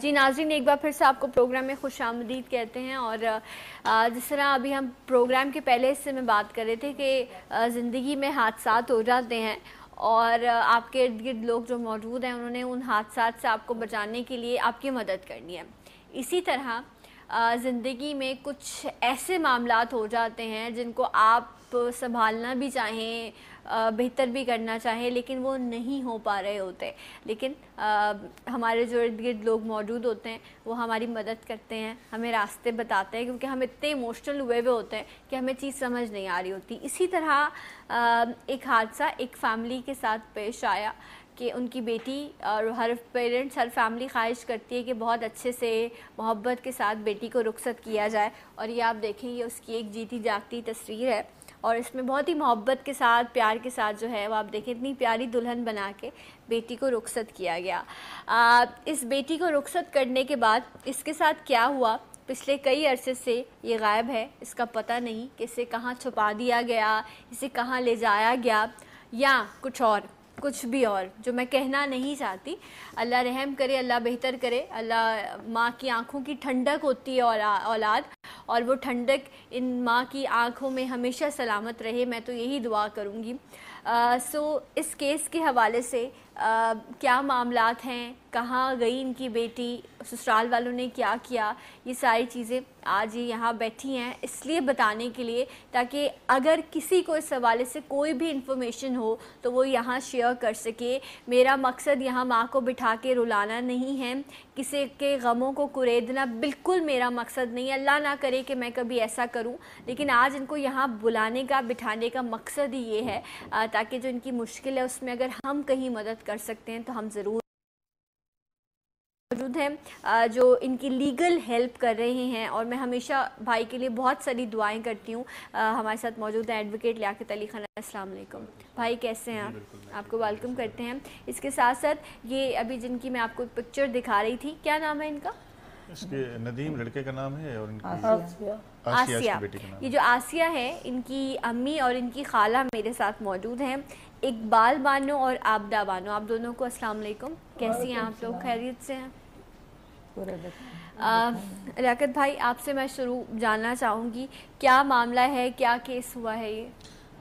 جی ناظرین، ایک بار پھر سے آپ کو پروگرام میں خوش آمدید کہتے ہیں اور جس طرح ابھی ہم پروگرام کے پہلے حصے میں بات کر رہے تھے کہ زندگی میں حادثات ہو جاتے ہیں اور آپ کے ارد گرد لوگ جو موجود ہیں، انہوں نے ان حادثات سے آپ کو بچانے کے لیے آپ کی مدد کرنی ہے۔ اسی طرح زندگی میں کچھ ایسے معاملات ہو جاتے ہیں جن کو آپ سنبھالنا بھی چاہیں بہتر بھی کرنا چاہیں، لیکن وہ نہیں ہو پا رہے ہوتے۔ لیکن ہمارے جو ارد گرد لوگ موجود ہوتے ہیں، وہ ہماری مدد کرتے ہیں، ہمیں راستے بتاتے ہیں، کیونکہ ہم اتنے ایموشنل ہوئے ہوئے ہوتے ہیں کہ ہمیں چیز سمجھ نہیں آ رہی ہوتی۔ اسی طرح ایک حادثہ ایک فیملی کے ساتھ پیش آیا کہ ان کی بیٹی اور ہر پیرنٹس ہر فیملی خواہش کرتی ہے کہ بہت اچھے سے محبت کے ساتھ بیٹی کو رخصت کیا جائے۔ اور یہ آپ دیکھیں، یہ اس کی ایک جیتی جاگتی تصویر ہے۔ اور اس میں بہت ہی محبت کے ساتھ، پیار کے ساتھ جو ہے وہ آپ دیکھیں، اتنی پیاری دلہن بنا کے بیٹی کو رخصت کیا گیا۔ اس بیٹی کو رخصت کرنے کے بعد اس کے ساتھ کیا ہوا؟ پچھلے کئی عرصے سے یہ غائب ہے۔ اس کا پتہ نہیں کہ اسے کہاں چھپا دیا گیا، اسے کہاں لے جایا گیا یا کچھ اور۔ کچھ بھی اور جو میں کہنا نہیں چاہتی۔ اللہ رحم کرے، اللہ بہتر کرے۔ اللہ ماں کی آنکھوں کی ٹھنڈک ہوتی ہے اولاد، اور وہ ٹھنڈک ان ماں کی آنکھوں میں ہمیشہ سلامت رہے۔ میں تو یہی دعا کروں گی۔ سو اس کیس کے حوالے سے کیا معاملات ہیں؟ کہاں گئی ان کی بیٹی؟ سسرال والوں نے کیا کیا؟ یہ ساری چیزیں آج یہ یہاں بیٹھی ہیں، اس لیے بتانے کے لیے تاکہ اگر کسی کو اس حوالے سے کوئی بھی انفارمیشن ہو تو وہ یہاں شیئر کر سکے۔ میرا مقصد یہاں ماں کو بٹھا کے رلانا نہیں ہے۔ کسی کے غموں کو کریدنا بالکل میرا مقصد نہیں ہے۔ اللہ نہ کرے کہ میں کبھی ایسا کروں۔ لیکن آج ان کو یہاں بلانے کا، بٹھانے کا مقصد ہی یہ ہے تاکہ جو ان کی مشکل ہے اس میں اگر ہم کہیں مدد کر سکتے ہیں تو ہم ضرور موجود ہیں جو ان کی لیگل ہیلپ کر رہے ہیں۔ اور میں ہمیشہ بھائی کے لیے بہت ساری دعائیں کرتی ہوں۔ ہمارے ساتھ موجود ہیں ایڈوکیٹ لیاقت علی خان۔ السلام علیکم۔ بھائی کیسے ہیں آپ؟ آپ کو ویلکم کرتے ہیں۔ اس کے ساتھ ساتھ یہ ابھی جن کی میں آپ کو پکچر دکھا رہی تھی کیا نام ہے ان کا؟ اس کے ندیم لڑکے کا نام ہے اور ان کی آسیہ یہ جو آسیہ ہے ان کی امی اور ان کی خالہ میرے ساتھ موجود ہیں۔ اقبال بانو اور آبدہ بانو آپ دونوں کو السلام علیکم۔ کیسی ہیں؟ آپ لوگ خیریت سے ہیں؟ ریاکت بھائی آپ سے میں شروع جاننا چاہوں گی کیا معاملہ ہے؟ کیا کیس ہوا ہے یہ؟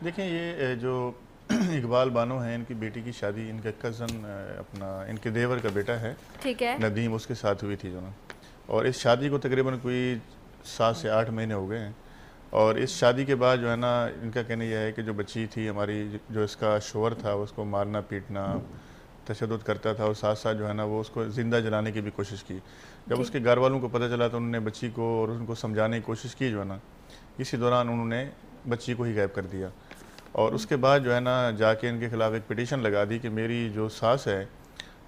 دیکھیں یہ جو اقبال بانو ہیں ان کی بیٹی کی شادی ان کے کزن اپنا ان کے دیور کا بیٹا ہے۔ ٹھیک ہے۔ ندیم اس کے ساتھ ہوئی تھی جو نا اور اس شادی کو تقریباً کوئی سات سے آٹھ مہینے ہو گئے ہیں۔ اور اس شادی کے بعد جو ہے نا، ان کا کہنا یہ ہے کہ جو بچی تھی، ہماری جو اس کا شوہر تھا، اس کو مارنا، پیٹنا، تشدد کرتا تھا، اور ساتھ ساتھ جو ہے نا، وہ اس کو زندہ جلانے کی بھی کوشش کی۔ جب اس کے گھر والوں کو پتہ چلا تو انہوں نے بچی کو اور ان کو سمجھانے کی کوشش کی جو ہے نا، اسی دوران انہوں نے بچی کو ہی غائب کر دیا۔ اور اس کے بعد جو ہے نا، جا کے ان کے خلاف ایک پٹیشن لگا دی کہ میری جو ساس ہے،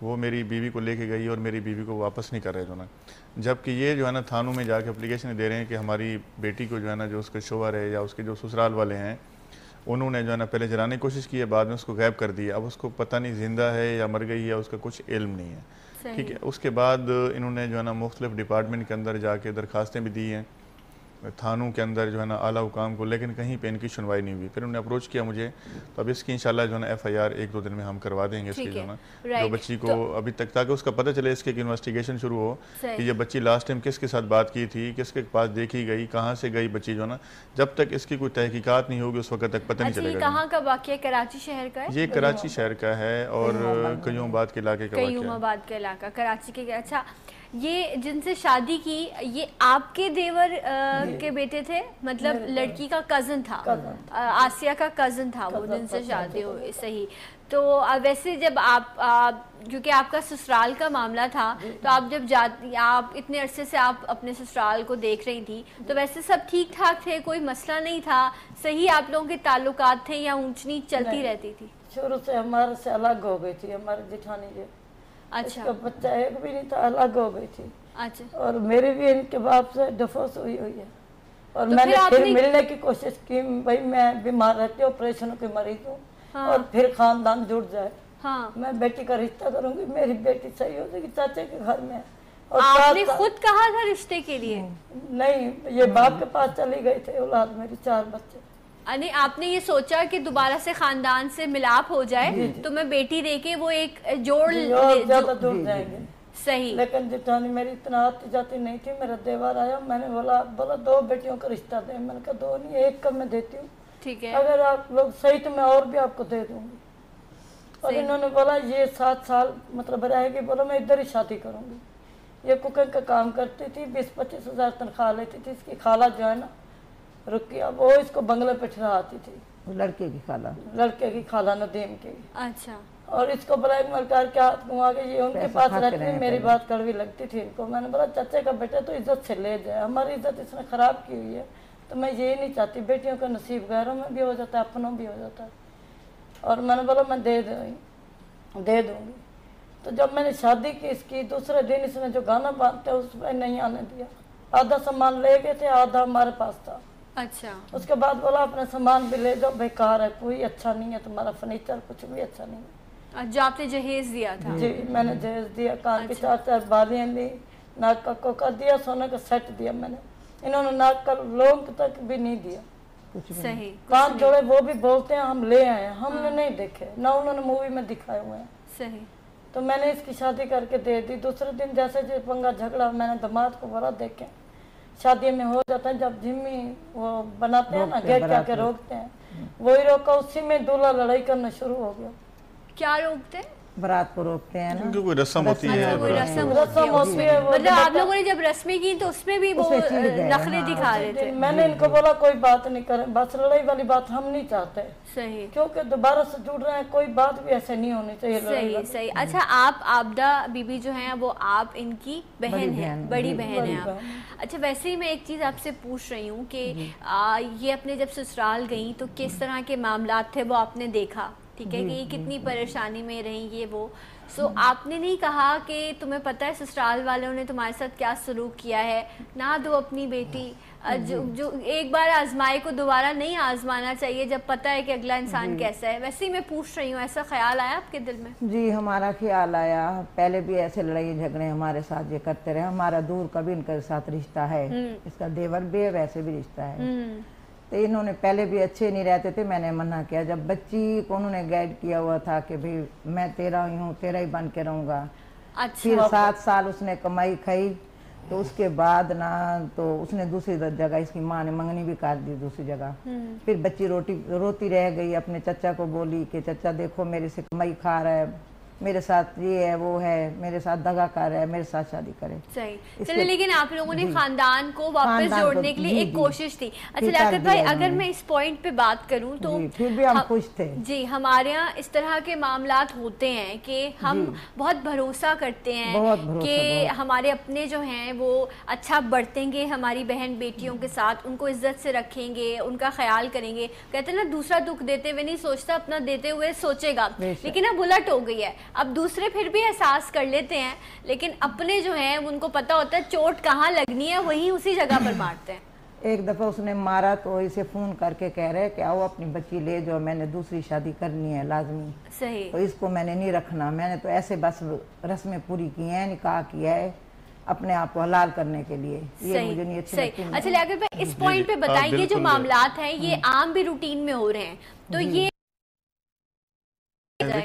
وہ میری بیوی کو لے کے گئی اور میری بیوی کو واپس نہیں کر رہے۔ جو نا جبکہ یہ جو ہے نا تھانوں میں جا کے اپلیکیشن دے رہے ہیں کہ ہماری بیٹی کو جو ہے نا جو اس کے شوہر ہے یا اس کے جو سسرال والے ہیں انہوں نے جو ہے نا پہلے جلانے کی کوشش کی ہے بعد میں اس کو غائب کر دیا اب اس کو پتہ نہیں زندہ ہے یا مر گئی ہے اس کا کچھ علم نہیں ہے۔ ٹھیک ہے اس کے بعد انہوں نے جو ہے نا مختلف ڈپارٹمنٹ کے اندر جا کے درخواستیں بھی دی ہیں۔ تھانوں کے اندر جو ہے نا اعلیٰ حکام کو لیکن کہیں پہ ان کی سنوائی نہیں ہوئی۔ پھر انہوں نے اپروچ کیا مجھے تو اب اس کی انشاءاللہ جو ہے نا ایف آئی آر ایک دو دن میں ہم کروا دیں گے اس کی جو ہے نا جو بچی کو ابھی تک تاکہ اس کا پتہ چلے اس کے انویسٹیگیشن شروع ہو کہ یہ بچی لاسٹ ٹائم کس کے ساتھ بات کی تھی کس کے پاس دیکھی گئی کہاں سے گئی بچی جو ہے نا۔ جب تک اس کی کوئی تحقیقات نہیں ہوگی اس وقت تک پتہ نہیں اچھا، چلے گا۔ کہاں کا واقعہ کراچی شہر کا ہے؟ یہ کراچی شہر کا ہے اور قیوم آباد کے علاقے کا قیوم آباد کا علاقہ؟ کراچی کے اچھا یہ جن سے شادی کی یہ آپ کے دیور کے بیٹے تھے؟ مطلب لڑکی کا کزن تھا۔ آسیہ کا کزن تھا وہ جن سے شادی ہوئی صحیح۔ تو ویسے جب آپ کیونکہ آپ کا سسرال کا معاملہ تھا تو آپ جب جاتی آپ اتنے عرصے سے آپ اپنے سسرال کو دیکھ رہی تھی تو ویسے سب ٹھیک ٹھاک تھے؟ کوئی مسئلہ نہیں تھا؟ صحیح آپ لوگوں کے تعلقات تھے یا اونچ نیچ چلتی رہتی تھی؟ شروع سے ہمارے سے الگ ہو گئی تھی ہمارے جٹھانی اچھا۔ کا بچہ ایک بھی نہیں تھا الگ ہو گئی تھی۔ اچھا۔ اور میری بھی ان کے باپ سے ڈفوس ہوئی ہوئی ہے۔ اور میں نے پھر ملنے کی کوشش کی بھائی میں بیمار رہتی ہوں آپریشن کی مریض ہوں۔ ہاں۔ اور پھر خاندان جڑ جائے۔ ہاں۔ میں بیٹی کا رشتہ کروں گی میری بیٹی صحیح ہو جائے گی چاچے کے گھر میں۔ آپ نے خود کہا تھا رشتے کے لیے؟ نہیں یہ باپ کے پاس چلی گئی تھے اولاد میری چار بچے۔ یعنی آپ نے یہ سوچا کہ دوبارہ سے خاندان سے ملاپ ہو جائے جی، جی۔ تو میں بیٹی دے کے وہ ایک جوڑ جی، صحیح۔ لیکن جتانی میری اتنا آتی جاتی نہیں تھی میرا دیوار آیا میں نے بولا بولا دو بیٹیوں کا رشتہ دیں۔ میں نے کہا دو نہیں ایک کا میں دیتی ہوں۔ ٹھیک ہے۔ اگر آپ لوگ صحیح تو میں اور بھی آپ کو دے دوں گی۔ اور انہوں نے بولا یہ سات سال مطلب رہے گی بولا میں ادھر ہی شادی کروں گی۔ یہ کوکنگ کا کام کرتی تھی بیس پچیس ہزار تنخواہ لیتی تھی اس کی خالہ جو ہے نا رکیا وہ اس کو بنگلے پہ ٹھہراتی تھی۔ لڑکے کی خالہ۔ لڑکے کی خالہ ندیم کی۔ اچھا۔ اور اس کو بلیک میل کر کے ہاتھ گھما کے یہ ان کے پاس رہتے میری بات کڑوی لگتی تھی ان کو۔ میں نے بولا چچے کا بیٹا تو عزت سے لے جائے ہماری عزت اس نے خراب کی ہوئی ہے۔ تو میں یہ نہیں چاہتی بیٹیوں کا نصیب گھروں میں بھی ہو جاتا ہے اپنوں بھی ہو جاتا ہے۔ اور میں نے بولا میں دے دوں دے دوں گی۔ تو جب میں نے شادی کی اس کی دوسرے دن اس نے جو گانا باندھتے اس پہ نہیں آنے دیا۔ آدھا سامان لے گئے تھے آدھا ہمارے پاس تھا۔ اچھا۔ اس کے بعد بولا اپنا سامان بھی لے جاؤ بیکار ہے کوئی اچھا نہیں ہے تمہارا فرنیچر کچھ بھی اچھا نہیں ہے۔ جو آپ نے جہیز دیا تھا۔ جی میں نے جہیز دیا کان کی چار چار بالیاں دی ناک کا کوکا دیا سونے کا سیٹ دیا میں نے۔ انہوں نے ناک کا لونگ تک بھی نہیں دیا۔ صحیح کان جوڑے وہ بھی بولتے ہیں ہم لے آئے ہیں۔ ہم نے ہاں۔ نہیں دیکھے نہ انہوں نے مووی میں دکھائے ہوئے ہیں۔ صحیح۔ تو میں نے اس کی شادی کر کے دے دی۔ دوسرے دن جیسے جی پنگا جھگڑا میں نے دماد کو بڑا دیکھے۔ شادی میں ہو جاتا ہے جب جمی وہ بناتے ہیں نا گیٹ جا کے روکتے ہیں۔ وہی روکا اسی میں دولہا لڑائی کرنا شروع ہو گیا۔ کیا روکتے ہیں؟ برات کو روکتے ہیں کیونکہ کوئی رسم ہوتی ہے مطلب آپ لوگوں نے جب رسمیں کی تو اس میں بھی وہ نخلے دکھا رہے تھے میں نے ان کو بولا کوئی بات نہیں کریں بس لڑائی والی بات ہم نہیں چاہتے کیونکہ دوبارہ سے جڑ رہے ہیں کوئی بات بھی ایسے نہیں ہونی چاہیے اچھا آپ آبدہ بی بی جو ہیں وہ آپ ان کی بہن ہیں بڑی بہن ہیں اچھا ویسے ہی میں ایک چیز آپ سے پوچھ رہی ہوں کہ یہ اپنے جب سسرال گئیں تو کس طرح کے معاملات تھے وہ آپ نے دیکھا ٹھیک ہے جی، کہ یہ جی، کتنی جی۔ پریشانی میں رہیں یہ وہ۔ سو آپ نے نہیں کہا کہ تمہیں پتہ ہے سسرال والوں نے تمہارے ساتھ کیا سلوک کیا ہے؟ نہ دو اپنی بیٹی جو ایک بار آزمائے کو دوبارہ نہیں آزمانا چاہیے جب پتہ ہے کہ اگلا انسان کیسا ہے۔ ویسے ہی میں پوچھ رہی ہوں ایسا خیال آیا آپ کے دل میں؟ جی ہمارا خیال آیا۔ پہلے بھی ایسے لڑائی جھگڑے ہمارے ساتھ یہ کرتے رہے۔ ہمارا دور کا بھی ان کے ساتھ رشتہ ہے۔ اس کا دیور بھی ہے ویسے بھی رشتہ ہے۔ تو انہوں نے پہلے بھی اچھے نہیں رہتے تھے میں نے منع کیا۔ جب بچی کو انہوں نے گائیڈ کیا ہوا تھا کہ بھئی میں تیرا ہی ہوں تیرا ہی بن کے رہوں گا۔ اچھا، پھر سات سال اس نے کمائی کھائی تو اس کے بعد نا تو اس نے دوسری جگہ اس کی ماں نے منگنی بھی کر دی دوسری جگہ۔ پھر بچی روٹی روتی رہ گئی اپنے چچا کو بولی کہ چچا دیکھو میرے سے کمائی کھا رہا ہے۔ میرے ساتھ یہ ہے وہ ہے میرے ساتھ دگا کر ہے میرے ساتھ شادی کرے۔ چلے لیکن آپ لوگوں نے جی۔ خاندان کو واپس جوڑنے کے لیے جی، ایک جی۔ کوشش تھی اچھا لیاقت بھائی اگر میں اس پوائنٹ پہ بات کروں تو پھر بھی ہم خوش تھے۔ جی ہمارے ہاں اس طرح کے معاملات ہوتے ہیں کہ ہم بہت بھروسہ کرتے ہیں کہ ہمارے اپنے جو ہیں وہ اچھا برتیں گے ہماری بہن بیٹیوں کے ساتھ ان کو عزت سے رکھیں گے ان کا خیال کریں گے۔ کہتے ہیں نا دوسرا دکھ دیتے ہوئے نہیں سوچتا اپنا دیتے ہوئے سوچے گا۔ لیکن اب الٹ ہو گئی ہے۔ اب دوسرے پھر بھی احساس کر لیتے ہیں لیکن اپنے جو ہیں ان کو پتہ ہوتا ہے چوٹ کہاں لگنی ہے وہی اسی جگہ پر مارتے ہیں۔ ایک دفعہ اس نے مارا تو اسے فون کر کے کہہ رہے کہ آؤ اپنی بچی لے جو میں نے دوسری شادی کرنی ہے لازمی۔ صحیح۔ تو اس کو میں نے نہیں رکھنا میں نے تو ایسے بس رسمیں پوری کی ہیں نکاح کیا ہے اپنے آپ کو حلال کرنے کے لیے۔ یہ مجھے نہیں اچھی اچھا لیکن اس جی، پوائنٹ جی، پہ بتائیں ہاں، گے جو معاملات ہیں یہ عام بھی روٹین میں ہو رہے ہیں۔ تو جی۔ یہ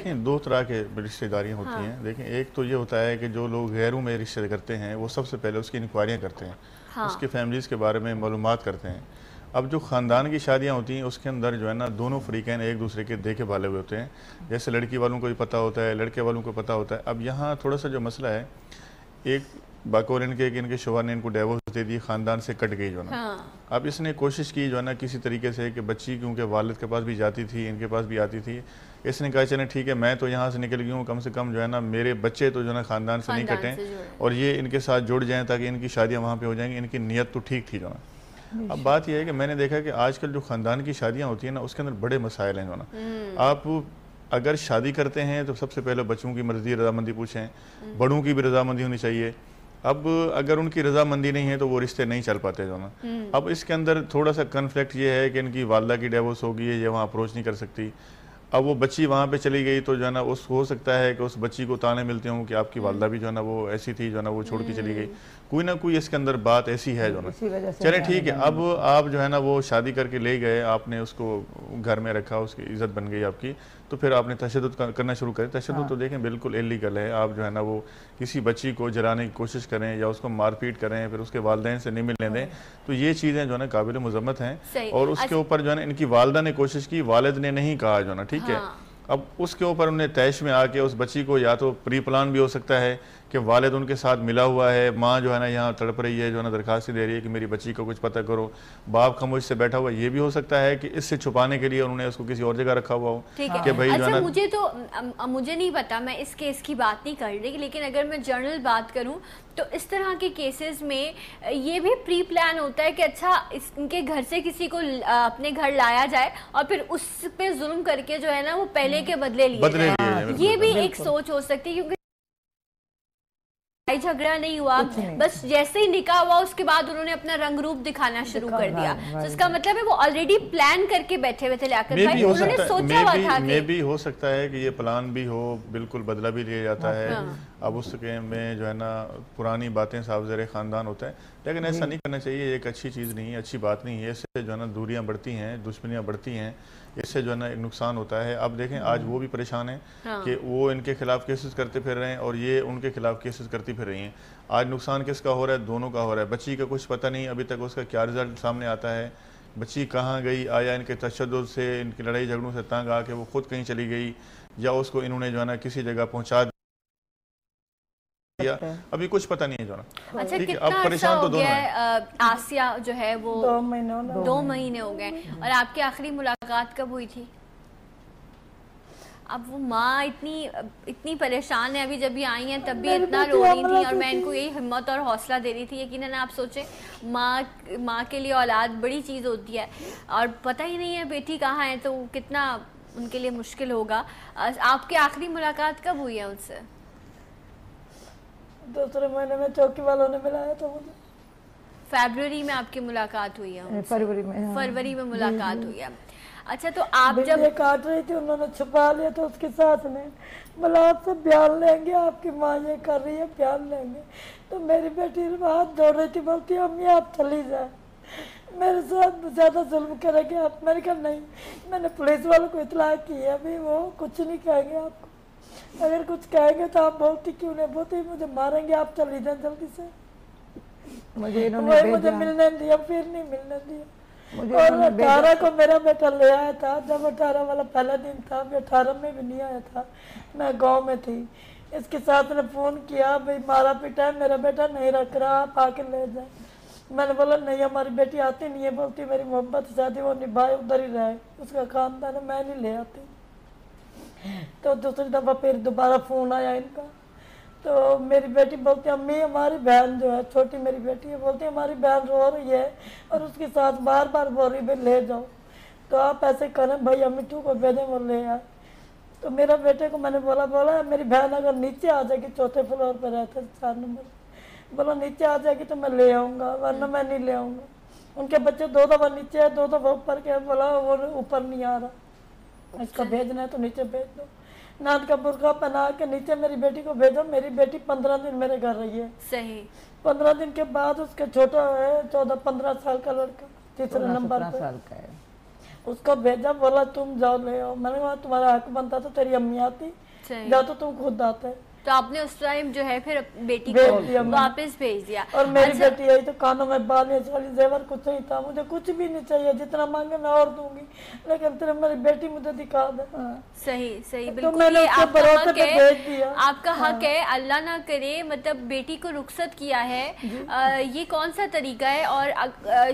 دیکھیں دو طرح کے رشتہ داریاں ہوتی ہاں۔ ہیں۔ دیکھیں ایک تو یہ ہوتا ہے کہ جو لوگ غیروں میں رشتے کرتے ہیں وہ سب سے پہلے اس کی انکوائریاں کرتے ہیں ہاں۔ اس کے فیملیز کے بارے میں معلومات کرتے ہیں۔ اب جو خاندان کی شادیاں ہوتی ہیں اس کے اندر جو ہے نا دونوں فریقین ایک دوسرے کے دیکھے بھالے ہوئے ہوتے ہیں۔ جیسے لڑکی والوں کو بھی پتہ ہوتا ہے لڑکے والوں کو پتہ ہوتا ہے۔ اب یہاں تھوڑا سا جو مسئلہ ہے ایک باقول ان کے ان کے شوہر نے ان کو ڈیوس دے دی خاندان سے کٹ گئی جو ہے نا۔ ہاں۔ اب اس نے کوشش کی جو ہے نا کسی طریقے سے کہ بچی کیونکہ والد کے پاس بھی جاتی تھی ان کے پاس بھی آتی تھی اس نے کہا چلیں ٹھیک ہے میں تو یہاں سے نکل گئی ہوں کم سے کم جو ہے نا میرے بچے تو جو ہے نا خاندان سے نہیں کٹیں اور یہ ان کے ساتھ جڑ جائیں تاکہ ان کی شادیاں وہاں پہ ہو جائیں گی ان کی نیت تو ٹھیک تھی جو ہے۔ اب بات یہ ہے کہ میں نے دیکھا کہ آج کل جو خاندان کی شادیاں ہوتی ہیں نا اس کے اندر بڑے مسائل ہیں جو نا۔ آپ اگر شادی کرتے ہیں تو سب سے پہلے بچوں کی مرضی رضامندی پوچھیں بڑوں کی بھی رضامندی ہونی چاہیے۔ اب اگر ان کی رضامندی نہیں ہے تو وہ رشتے نہیں چل پاتے جو نا۔ اب اس کے اندر تھوڑا سا کنفلکٹ یہ ہے کہ ان کی والدہ کی ڈیوس ہوگی ہے یہ وہاں اپروچ نہیں کر سکتی۔ اب وہ بچی وہاں پہ چلی گئی تو جو ہے نا اس ہو سکتا ہے کہ اس بچی کو تانے ملتے ہوں کہ آپ کی والدہ بھی جو ہے نا وہ ایسی تھی جو ہے نا وہ چھوڑ کے چلی گئی۔ کوئی نہ کوئی اس کے اندر بات ایسی ہے جو نا۔ چلیں ٹھیک ہے اب آپ جو ہے نا وہ شادی کر کے لے گئے آپ نے اس کو گھر میں رکھا اس کی عزت بن گئی آپ کی۔ تو پھر آپ نے تشدد کرنا شروع کریں۔ تشدد ہاں۔ تو دیکھیں بالکل ایلیگل ہے۔ آپ جو ہے نا وہ کسی بچی کو جلانے کی کوشش کریں یا اس کو مار پیٹ کریں پھر اس کے والدین سے نہیں ملنے دیں۔ تو یہ چیزیں جو ہے نا قابل مذمت ہیں۔ اور اس کے اوپر جو ہے نا ان کی والدہ نے کوشش کی والد نے نہیں کہا جو ہے نا ٹھیک ہے۔ ہاں۔ اب اس کے اوپر انہیں تیش میں آ کے اس بچی کو یا تو پری پلان بھی ہو سکتا ہے کہ والد ان کے ساتھ ملا ہوا ہے ماں جو ہے نا یہاں تڑپ رہی ہے جو ہے نا درخواست دے رہی ہے کہ میری بچی کو کچھ پتہ کرو۔ باپ خاموش سے بیٹھا ہوا یہ بھی ہو سکتا ہے کہ اس سے چھپانے کے لیے انہوں نے اس کو کسی اور جگہ رکھا ہوا ہو کہ بھائی جو ہے اچھا، مجھے تو مجھے نہیں پتا میں اس کیس کی بات نہیں کر رہی لیکن اگر میں جرنل بات کروں تو اس طرح کے کیسز میں یہ بھی پری پلان ہوتا ہے کہ اچھا ان کے گھر سے کسی کو اپنے گھر لایا جائے اور پھر اس پہ ظلم کر کے جو ہے نا وہ پہلے کے بدلے لیے یہ بھی ایک سوچ ہو سکتی ہے کیونکہ جھگڑا نہیں ہوا۔ بس جیسے ہی نکاح ہوا اس کے بعد انہوں نے اپنا رنگ روپ دکھانا شروع کر دیا۔ اس کا مطلب ہے وہ آلریڈی پلان کر کے بیٹھے ہوئے تھے لیاقت بھائی۔ انہوں نے سوچا ہوا تھا میں بھی ہو سکتا ہے کہ یہ پلان بھی ہو بالکل بدلہ بھی لیا جاتا ہے۔ ہاں۔ اب اس کے میں جو ہے نا پرانی باتیں صاحب زیر خاندان ہوتا ہے لیکن ایسا نہیں کرنا چاہیے ایک اچھی چیز نہیں ہے اچھی بات نہیں ہے۔ اس سے جو ہے نا دوریاں بڑھتی ہیں دشمنیاں بڑھتی ہیں۔ اس سے جو ہے نا ایک نقصان ہوتا ہے۔ اب دیکھیں آج وہ بھی پریشان ہیں ہاں۔ کہ وہ ان کے خلاف کیسز کرتے پھر رہے ہیں اور یہ ان کے خلاف کیسز کرتی پھر رہی ہیں۔ آج نقصان کس کا ہو رہا ہے؟ دونوں کا ہو رہا ہے۔ بچی کا کچھ پتہ نہیں ابھی تک اس کا کیا رزلٹ سامنے آتا ہے۔ بچی کہاں گئی؟ آیا ان کے تشدد سے ان کی لڑائی جھگڑوں سے تنگ آ کے وہ خود کہیں چلی گئی یا اس کو انہوں نے جو ہے نا کسی جگہ پہنچا دیا۔ ابھی کچھ پتہ نہیں ہے جو نا اچھا کتنا عرصہ ہو گیا ہے آسیہ جو ہے وہ دو مہینے ہو گئے۔ اور آپ کی آخری ملاقات کب ہوئی تھی؟ اب وہ ماں اتنی اتنی پریشان ہے۔ ابھی جب یہ آئی ہیں تب بھی اتنا رو رہی تھی اور میں ان کو یہی ہمت اور حوصلہ دے رہی تھی۔ یقیناً آپ سوچیں ماں ماں کے لیے اولاد بڑی چیز ہوتی ہے۔ اور پتہ ہی نہیں ہے بیٹی کہاں ہے تو کتنا ان کے لیے مشکل ہوگا۔ آپ کی آخری ملاقات کب ہوئی ہے ان سے؟ دوسرے مہینے میں چوکی والوں نے ملایا تھا مجھے۔ فیبروری میں آپ کی ملاقات ہوئی ہے۔ فروری میں ہاں۔ فروری میں ملاقات ہوئی ہے۔ اچھا تو آپ جب کاٹ رہی تھی انہوں نے چھپا لیا تو اس کے ساتھ میں بلا آپ سے بیان لیں گے آپ کی ماں یہ کر رہی ہے بیان لیں گے۔ تو میری بیٹی ہاتھ دوڑ رہی تھی بولتی امی آپ چلی جائیں۔ میرے ساتھ زیادہ ظلم کرے گے آپ۔ میں نے کہا نہیں میں نے پولیس والوں کو اطلاع کی ہے ابھی وہ کچھ نہیں کہیں گے آپ کو۔ اگر کچھ کہیں گے تو آپ بولتی کیوں نہیں؟ بولتی مجھے ماریں گے آپ چلی جائیں جلدی سے۔ مجھے ملنے دیا پھر نہیں ملنے دیا۔ اور اٹھارہ کو میرا بیٹا لے آیا تھا جب اٹھارہ والا پہلا دن تھا اٹھارہ میں بھی نہیں آیا تھا۔ میں گاؤں میں تھی۔ اس کے ساتھ نے فون کیا بھائی مارا پیٹا ہے میرا بیٹا نہیں رکھ رہا آپ آ کے لے جائیں۔ میں نے بولا نہیں ہماری بیٹی آتی نہیں ہے بولتی میری محبت شادی وہ نبھائے ادھر ہی رہے۔ اس کا خاندان ہے میں نہیں لے آتی۔ تو دوسری دفعہ پھر دوبارہ فون آیا ان کا۔ تو میری بیٹی بولتی ہے، امی، ہماری بہن جو ہے، چھوٹی میری بیٹی ہے، بولتی ہے، ہماری بہن رو رہی ہے اور اس کے ساتھ بار بار بول رہی ہے لے جاؤ۔ تو آپ ایسے کریں، بھائی، امی کو بھیجیں، وہ لے آئے۔ تو میرا بیٹے کو میں نے بولا بولا، میری بہن اگر نیچے آ جائے گی، چوتھے فلور پہ رہتے چار نمبر۔ بولا، نیچے آ جائے گی تو میں لے آؤں گا، ورنہ میں نہیں لے آؤں گا۔ ان کے بچے دو دفعہ نیچے ہے دو دفعہ اوپر کے بولا، وہ اوپر نہیں آ رہا۔ اس کو بھیجنا ہے تو نیچے بھیج دو۔ ناد کا برقع پہنا کے نیچے میری بیٹی کو بھیجو میری بیٹی پندرہ دن میرے گھر رہی ہے۔ صحیح۔ پندرہ دن کے بعد اس کے چھوٹا ہے چودہ پندرہ سال کا لڑکا تیسرے نمبر پہ۔ اس کو بھیجا بولا تم جاؤ لے آؤ۔ میں نے کہا تمہارا حق بنتا تو تیری امی آتی جاؤ تو تم خود آتے۔ تو آپ نے اس ٹائم جو ہے پھر بیٹی کو واپس بھیج دیا۔ اور میری اچھا۔ بیٹی آئی تو کانوں میں بالیں چالی زیور کچھ نہیں تھا مجھے کچھ بھی نہیں چاہیے جتنا مانگے میں اور دوں گی۔ لیکن تیرے میری بیٹی مجھے دکھا دے۔ ہاں۔ صحیح صحیح بالکل یہ آپ کا حق ہے۔ آپ کا حق ہے اللہ نہ کرے مطلب بیٹی کو رخصت کیا ہے۔ جی۔ یہ کون سا طریقہ ہے؟ اور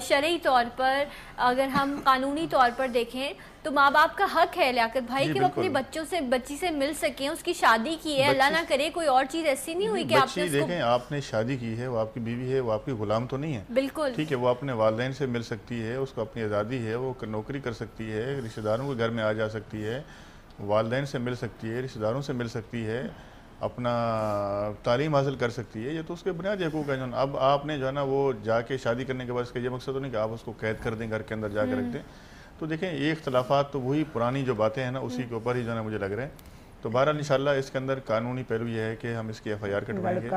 شرعی طور پر اگر ہم قانونی طور پر دیکھیں تو ماں باپ کا حق ہے لیاقت بھائی جی، کہ وہ اپنے بچوں سے بچی سے مل سکیں اس کی شادی کی ہے اللہ نہ کرے کوئی اور چیز ایسی نہیں ہوئی کہ آپ نے دیکھیں آپ نے شادی کی ہے وہ آپ کی بیوی ہے وہ آپ کی غلام تو نہیں ہے۔ بالکل۔ ٹھیک ہے وہ اپنے والدین سے مل سکتی ہے اس کو اپنی آزادی ہے وہ نوکری کر سکتی ہے رشتہ داروں کے گھر میں آ جا سکتی ہے والدین سے مل سکتی ہے رشتہ داروں سے مل سکتی ہے۔ اپنا تعلیم حاصل کر سکتی ہے یہ تو اس کے بنیادی حقوق ہے جو اب آپ نے جو ہے نا وہ جا کے شادی کرنے کے بعد اس کا یہ مقصد تو نہیں کہ آپ اس کو قید کر دیں گھر کے اندر جا کے رکھ دیں۔ تو دیکھیں یہ اختلافات تو وہی پرانی جو باتیں ہیں نا اسی کے اوپر ہی جو ہے مجھے لگ رہے ہیں۔ تو بہرحال انشاءاللہ اس کے اندر قانونی پہلو یہ ہے کہ ہم اس کی ایف آئی آر کٹوائیں گے۔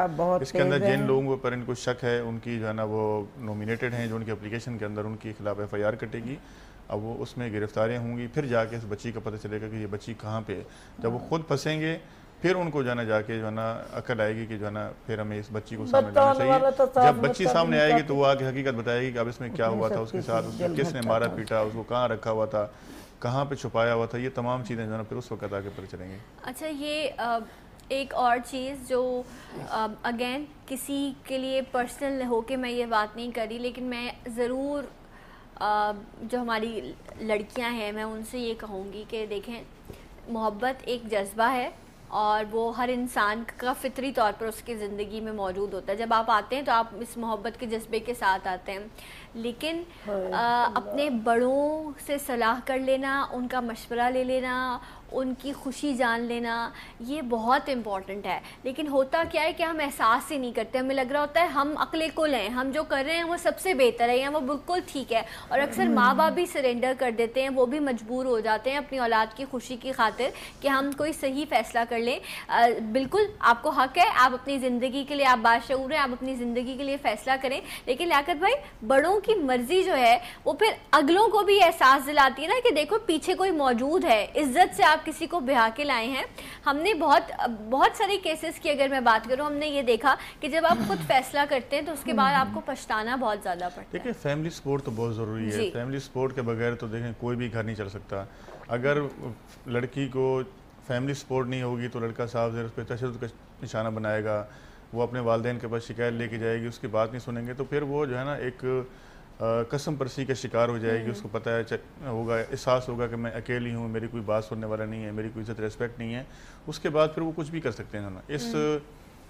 اس کے اندر جن لوگوں پر ان کو شک ہے ان کی جو ہے نا وہ نومینیٹڈ ہیں جو ان کی اپلیکیشن کے اندر ان کی خلاف ایف آئی آر کٹے گی۔ اب وہ اس میں گرفتاریاں ہوں گی پھر جا کے اس بچی کا پتہ چلے گا کہ یہ بچی کہاں پہ ہے۔ جب وہ خود پھنسیں گے پھر ان کو جو ہے نا جا کے جو ہے نا عقل آئے گی کہ جو ہے نا پھر ہمیں اس بچی کو سامنے جانا چاہیے۔ جب بچی سامنے آئے گی تو وہ آگے حقیقت بتائے گی کہ اب اس میں کیا ہوا تھا اس کے ساتھ کس نے مارا پیٹا اس کو کہاں رکھا ہوا تھا کہاں پہ چھپایا ہوا تھا یہ تمام چیزیں جو ہے نا پھر اس وقت آگے پر چلیں گے اچھا یہ ایک اور چیز جو اگین کسی کے لیے پرسنل ہو کے میں یہ بات نہیں کری لیکن میں ضرور جو ہماری لڑکیاں ہیں میں ان سے یہ کہوں گی کہ دیکھیں محبت ایک جذبہ ہے۔ اور وہ ہر انسان کا فطری طور پر اس کی زندگی میں موجود ہوتا ہے۔ جب آپ آتے ہیں تو آپ اس محبت کے جذبے کے ساتھ آتے ہیں۔ لیکن اپنے بڑوں سے صلاح کر لینا ان کا مشورہ لے لینا ان کی خوشی جان لینا یہ بہت امپورٹنٹ ہے۔ لیکن ہوتا کیا ہے کہ ہم احساس ہی نہیں کرتے ہمیں لگ رہا ہوتا ہے ہم عقل کل ہیں ہم جو کر رہے ہیں وہ سب سے بہتر ہے یا وہ بالکل ٹھیک ہے۔ اور اکثر ماں باپ بھی سرنڈر کر دیتے ہیں وہ بھی مجبور ہو جاتے ہیں اپنی اولاد کی خوشی کی خاطر کہ ہم کوئی صحیح فیصلہ کر لیں۔ بالکل آپ کو حق ہے آپ اپنی زندگی کے لیے آپ بادشعور ہیں آپ اپنی زندگی کے لیے فیصلہ کریں۔ لیکن لیاقت بھائی بڑوں کی مرضی جو ہے وہ پھر اگلوں کو بھی احساس دلاتی ہے نا کہ دیکھو پیچھے کوئی موجود ہے۔ عزت سے آپ کسی کو بہا کے لائے ہیں۔ ہم نے بہت بہت سارے کیسز کی اگر میں بات کروں ہم نے یہ دیکھا کہ جب آپ خود فیصلہ کرتے ہیں تو اس کے بعد آپ کو پچھتانا بہت زیادہ پڑتا ہے۔ دیکھیں فیملی سپورٹ تو بہت ضروری ہے۔ فیملی جی۔ سپورٹ کے بغیر تو دیکھیں کوئی بھی گھر نہیں چل سکتا۔ اگر لڑکی کو فیملی سپورٹ نہیں ہوگی تو لڑکا صاحب اس پہ تشدد کا نشانہ بنائے گا۔ وہ اپنے والدین کے پاس شکایت لے کے جائے گی اس کی بات نہیں سنیں گے۔ تو پھر وہ جو ہے نا ایک قسم پرسی کا شکار ہو جائے گی اس کو پتہ ہے ہوگا احساس ہوگا کہ میں اکیلی ہوں میری کوئی بات سننے والا نہیں ہے میری کوئی عزت ریسپیکٹ نہیں ہے۔ اس کے بعد پھر وہ کچھ بھی کر سکتے ہیں نا۔ اس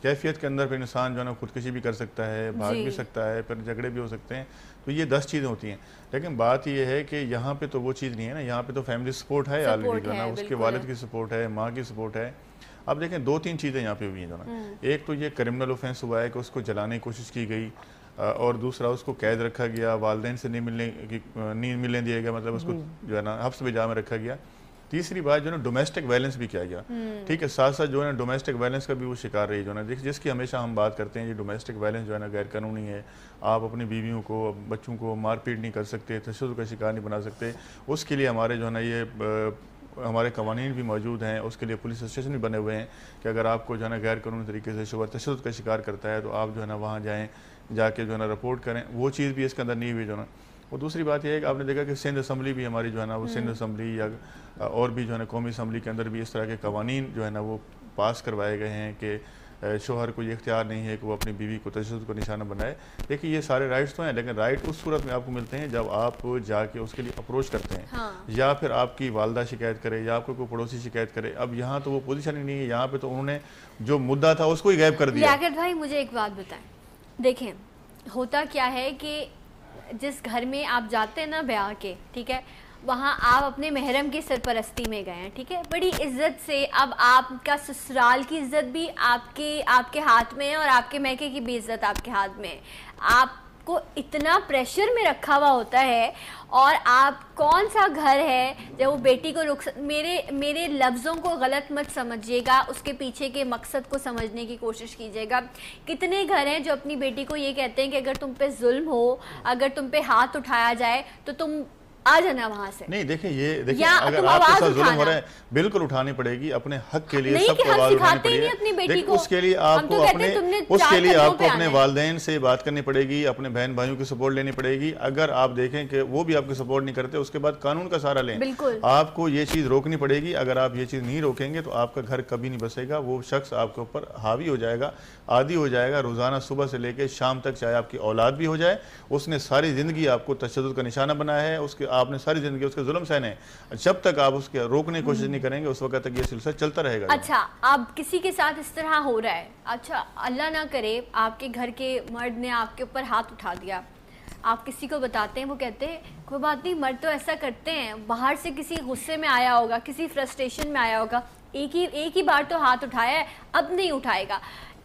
کیفیت کے اندر پھر انسان جو ہے نا خودکشی بھی کر سکتا ہے بھاگ بھی جی۔ سکتا ہے پھر جھگڑے بھی ہو سکتے ہیں۔ تو یہ دس چیزیں ہوتی ہیں۔ لیکن بات یہ ہے کہ یہاں پہ تو وہ چیز نہیں ہے نا یہاں پہ تو فیملی سپورٹ ہے آلریڈی جو ہے نا اس کے والد کی سپورٹ ہے ماں کی سپورٹ ہے۔ اب دیکھیں دو تین چیزیں یہاں پہ ہوئی ہیں جو نا ایک تو یہ کرمنل اوفینس ہوا ہے کہ اس کو جلانے کی کوشش کی گئی۔ اور دوسرا اس کو قید رکھا گیا والدین سے نہیں ملنے کی نہیں ملنے دیا گیا مطلب اس کو جو ہے نا حفظ بجا میں رکھا گیا۔ تیسری بات جو ہے نا ڈومیسٹک وائلنس بھی کیا گیا۔ ٹھیک ہے ساتھ ساتھ جو ہے نا ڈومیسٹک وائلنس کا بھی وہ شکار رہی جو ہے نا۔ جس کی ہمیشہ ہم بات کرتے ہیں یہ ڈومیسٹک وائلنس جو ہے نا غیر قانونی ہے۔ آپ اپنی بیویوں کو بچوں کو مار پیٹ نہیں کر سکتے تشدد کا شکار نہیں بنا سکتے۔ اس کے لیے ہمارے جو ہے نا یہ ہمارے قوانین بھی موجود ہیں۔ اس کے لیے پولیس اسٹیشن بھی بنے ہوئے ہیں کہ اگر آپ کو جو ہے نا غیر قانونی طریقے سے شبہ تشدد کا شکار کرتا ہے تو آپ جو ہے نا وہاں جائیں۔ جا کے جو ہے نا رپورٹ کریں وہ چیز بھی اس کے اندر نہیں ہوئی جو ہے نا۔ وہ دوسری بات یہ ہے کہ آپ نے دیکھا کہ سندھ اسمبلی بھی ہماری جو ہے نا وہ سندھ اسمبلی یا اور بھی جو ہے نا قومی اسمبلی کے اندر بھی اس طرح کے قوانین جو ہے نا وہ پاس کروائے گئے ہیں کہ شوہر کو یہ اختیار نہیں ہے کہ وہ اپنی بیوی کو تشدد کو نشانہ بنائے۔ دیکھیں یہ سارے رائٹس تو ہیں لیکن رائٹ اس صورت میں آپ کو ملتے ہیں جب آپ جا کے اس کے لیے اپروچ کرتے ہیں۔ ہاں۔ یا پھر آپ کی والدہ شکایت کرے یا آپ کو کوئی پڑوسی شکایت کرے۔ اب یہاں تو وہ پوزیشن ہی نہیں ہے یہاں پہ تو انہوں نے جو مدعا تھا اس کو ہی غائب کر دیا۔ بھائی مجھے ایک بات بتائیں۔ دیکھیں، ہوتا کیا ہے کہ جس گھر میں آپ جاتے ہیں نا بیاہ کے، ٹھیک ہے، وہاں آپ اپنے محرم کی سرپرستی میں گئے ہیں، ٹھیک ہے، بڑی عزت سے اب آپ کا سسرال کی عزت بھی آپ کے آپ کے ہاتھ میں ہے اور آپ کے میکے کی بھی عزت آپ کے ہاتھ میں ہے۔ آپ کو اتنا پریشر میں رکھا ہوا ہوتا ہے اور آپ کون سا گھر ہے جب وہ بیٹی کو رخ میرے میرے لفظوں کو غلط مت سمجھیے گا، اس کے پیچھے کے مقصد کو سمجھنے کی کوشش کیجیے گا۔ کتنے گھر ہیں جو اپنی بیٹی کو یہ کہتے ہیں کہ اگر تم پہ ظلم ہو، اگر تم پہ ہاتھ اٹھایا جائے تو تم آ جانا وہاں سے۔ نہیں دیکھیں یہ دیکھیں اگر آپ کے ساتھ ظلم ہو رہا ہے بالکل اٹھانی پڑے گی اپنے حق کے لیے سب کو آواز اٹھانی پڑے گی دیکھ اس کے لیے آپ کو اپنے اس کے لیے آپ کو اپنے والدین سے بات کرنی پڑے گی اپنے بہن بھائیوں کی سپورٹ لینی پڑے گی۔ اگر آپ دیکھیں کہ وہ بھی آپ کی سپورٹ نہیں کرتے اس کے بعد قانون کا سہارا لیں۔ آپ کو یہ چیز روکنی پڑے گی اگر آپ یہ چیز نہیں روکیں گے تو آپ کا گھر کبھی نہیں بسے گا۔ وہ شخص آپ کے اوپر حاوی ہو جائے گا عادی ہو جائے گا روزانہ صبح سے لے کے شام تک چاہے آپ کی اولاد بھی ہو جائے۔ اس نے ساری زندگی آپ کو تشدد کا نشانہ بنایا ہے اس کے آپ نے ساری زندگی اس کے ظلم سہنے جب تک آپ اس کے روکنے کی کوشش نہیں کریں گے، اس وقت تک یہ سلسلہ چلتا رہے گا۔ اچھا اب کسی کے ساتھ اس طرح ہو رہا ہے؟ اچھا اللہ نہ کرے، آپ کے گھر کے مرد نے آپ کے اوپر ہاتھ اٹھا دیا۔ آپ کسی کو بتاتے ہیں، وہ کہتے ہیں، کوئی بات نہیں، مرد تو ایسا کرتے ہیں۔ باہر سے کسی غصے میں آیا ہوگا، کسی فرسٹریشن میں آیا ہوگا، ایک ہی ایک ہی بار تو ہاتھ اٹھایا ہے، اب نہیں اٹھائے گا۔